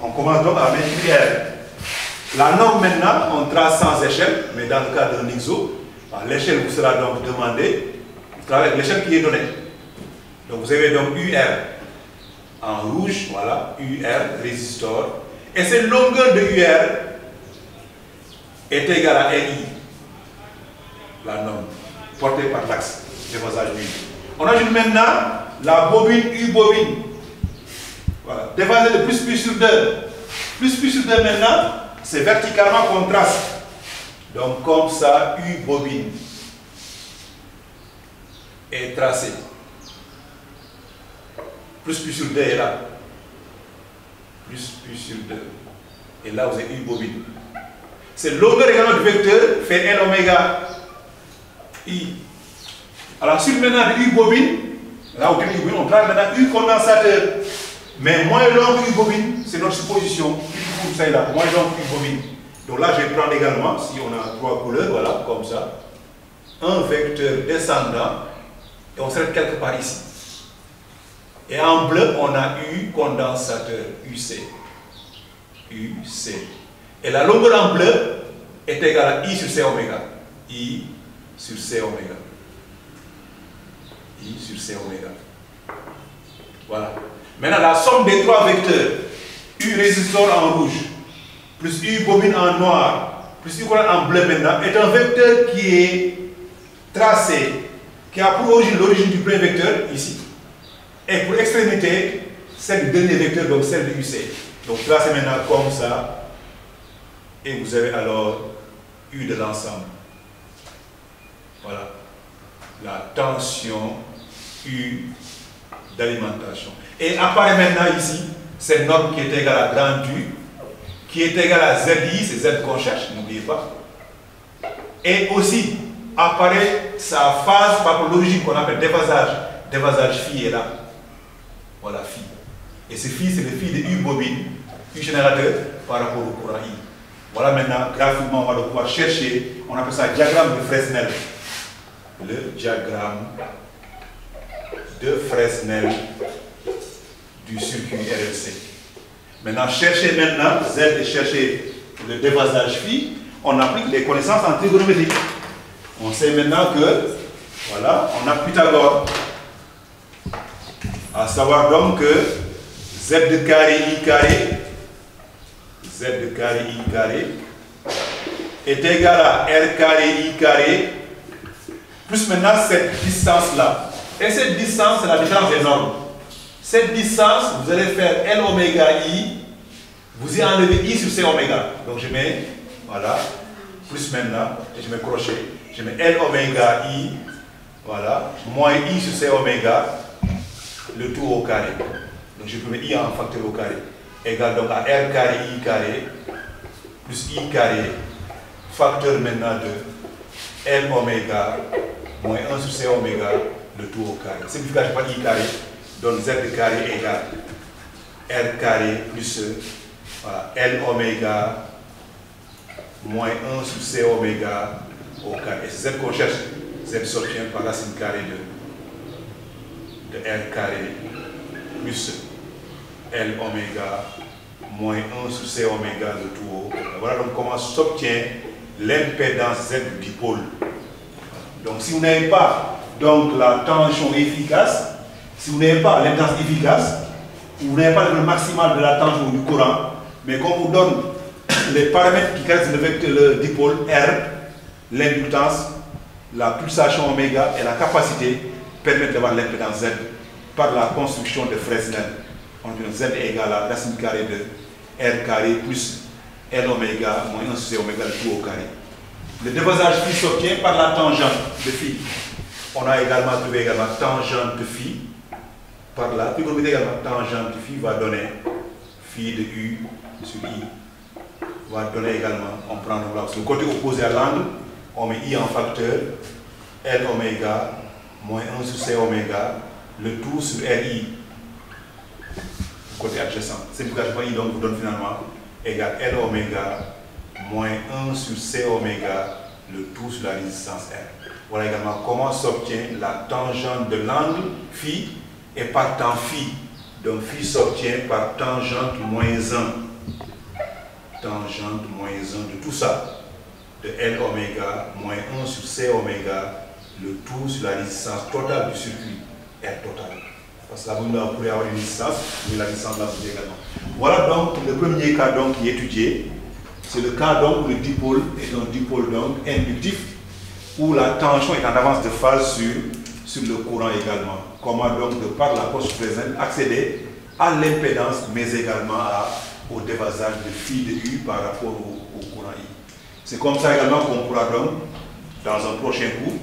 [SPEAKER 2] On commence donc à mettre UR. La norme maintenant, on trace sans échelle, mais dans le cas d'un IXO, l'échelle vous sera donc demandée, vous travaillez avec l'échelle qui est donnée. Donc vous avez donc UR en rouge, voilà, UR, résistor. Et cette longueur de UR est égal à RI, la norme, portée par l'axe déphasage U. On ajoute maintenant la bobine U bobine. Voilà, déphasé de plus plus sur 2. Plus plus sur 2 maintenant, c'est verticalement contraste. Donc comme ça, U bobine est tracé. Plus plus sur 2 est là. Plus plus sur 2. Et là, vous avez U bobine. C'est longueur également du vecteur fait L oméga I. Alors, sur maintenant U bobine, là U bobine, on trace maintenant U condensateur. Mais moins long U bobine, c'est notre supposition. Pour ça moins long bobine. Donc là, je vais prendre également, si on a trois couleurs, voilà, comme ça, un vecteur descendant, et on s'arrête quelque part ici. Et en bleu, on a U condensateur, UC. UC. Et la longueur en bleu est égale à I sur C oméga. I sur C oméga. I sur C oméga. Voilà. Maintenant, la somme des trois vecteurs, U résistor en rouge, plus U bobine en noir, plus U en bleu maintenant, est un vecteur qui est tracé, qui a pour origine l'origine du premier vecteur, ici, et pour extrémité, celle du dernier vecteur, donc celle de UC. Donc tracé maintenant comme ça, et vous avez alors U de l'ensemble. Voilà. La tension d'alimentation. Et apparaît maintenant ici cette norme qui est égale à grand U, qui est égale à ZI, c'est Z qu'on cherche, n'oubliez pas. Et aussi apparaît sa phase l'origine qu'on appelle déphasage. Déphasage phi est là. Voilà phi. Et ce phi, c'est le phi de U bobine, U générateur par rapport au courant I. Voilà maintenant, graphiquement, on va pouvoir chercher, on appelle ça diagramme de Fresnel. Le diagramme de Fresnel du circuit RLC. Maintenant, chercher maintenant, Z et chercher le déphasage phi, on applique les connaissances en. On sait maintenant que, voilà, on a Pythagore. À savoir donc que Z de carré I carré, Z de carré I carré, est égal à R carré I carré, plus maintenant cette distance-là. Et cette distance, c'est la différence des normes. Cette distance, vous allez faire L oméga I, vous y enlevez I sur C oméga. Donc je mets, voilà, plus maintenant, et je mets crochet. Je mets L oméga I, voilà, moins I sur C oméga, le tout au carré. Donc je peux mettre I en facteur au carré. Égal donc à R carré I carré, plus I carré, facteur maintenant de L oméga, moins 1 sur C oméga, le tout au carré. Simplification par I carré donne Z carré égale R carré plus voilà, L oméga moins 1 sur C oméga au carré. Et c'est Z qu'on cherche. Z s'obtient par racine carrée de, de R carré plus L oméga moins 1 sur C oméga de tout au carré. Voilà donc comment s'obtient l'impédance Z du dipôle. Donc si vous n'avez pas donc, la tension efficace, si vous n'avez pas l'impédance efficace, vous n'avez pas le maximal de la tension du courant, mais qu'on vous donne les paramètres qui caractérisent le vecteur le dipôle R, l'inductance, la pulsation oméga et la capacité permettent d'avoir l'impédance Z par la construction de Fresnel. On dit Z est égal à racine carrée de R carré plus L oméga moins 1 sur oméga le tout au carré. Le déphasage phi s'obtient par la tangente de phi. On a également trouvé également tangente phi par là. Puis vous également tangente phi va donner phi de U sur I. Va donner également, on prend là, le côté opposé à l'angle, on met I en facteur, L oméga moins 1 sur C oméga, le tout sur RI, côté adjacent. Simplification par I donc vous donne finalement égal L oméga moins 1 sur C oméga, le tout sur la résistance R. Voilà également comment s'obtient la tangente de l'angle phi et par temps phi. Donc phi s'obtient par tangente moins 1. Tangente moins 1 de tout ça. De L oméga moins 1 sur C oméga, le tout sur la résistance totale du circuit, R total. Parce que là, vous pourrez avoir une résistance, mais la résistance là, également. Voilà donc le premier cas donc, qui est étudié. C'est le cas donc où le dipôle est un dipôle donc inductif, où la tension est en avance de phase sur, sur le courant également. Comment donc, de par la poche présente, accéder à l'impédance, mais également au dévasage de phi de U par rapport au, courant I. C'est comme ça également qu'on pourra donc, dans un prochain cours,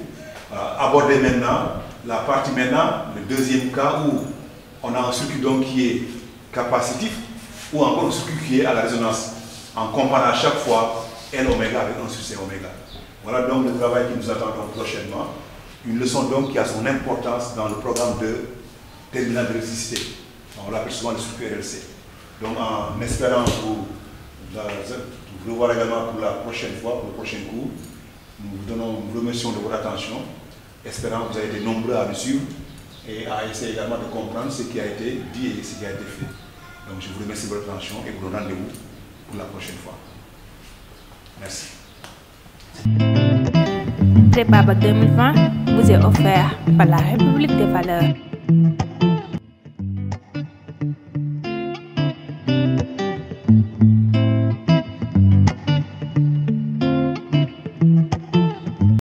[SPEAKER 2] euh, aborder maintenant la partie maintenant, le deuxième cas où on a un circuit donc qui est capacitif ou encore un circuit qui est à la résonance en comparant à chaque fois L oméga avec un succès oméga. Voilà donc le travail qui nous attend prochainement. Une leçon donc qui a son importance dans le programme de terminal d'électricité. On l'appelle souvent le circuit RLC. Donc en espérant vous, vous revoir également pour la prochaine fois, pour le prochain cours, nous vous donnons, nous remercions de votre attention, espérant que vous avez été nombreux à le suivre et à essayer également de comprendre ce qui a été dit et ce qui a été fait. Donc je vous remercie de votre attention et vous donne rendez-vous pour la prochaine fois. Merci.
[SPEAKER 1] Prépa 2020 vous est offert par la République des valeurs.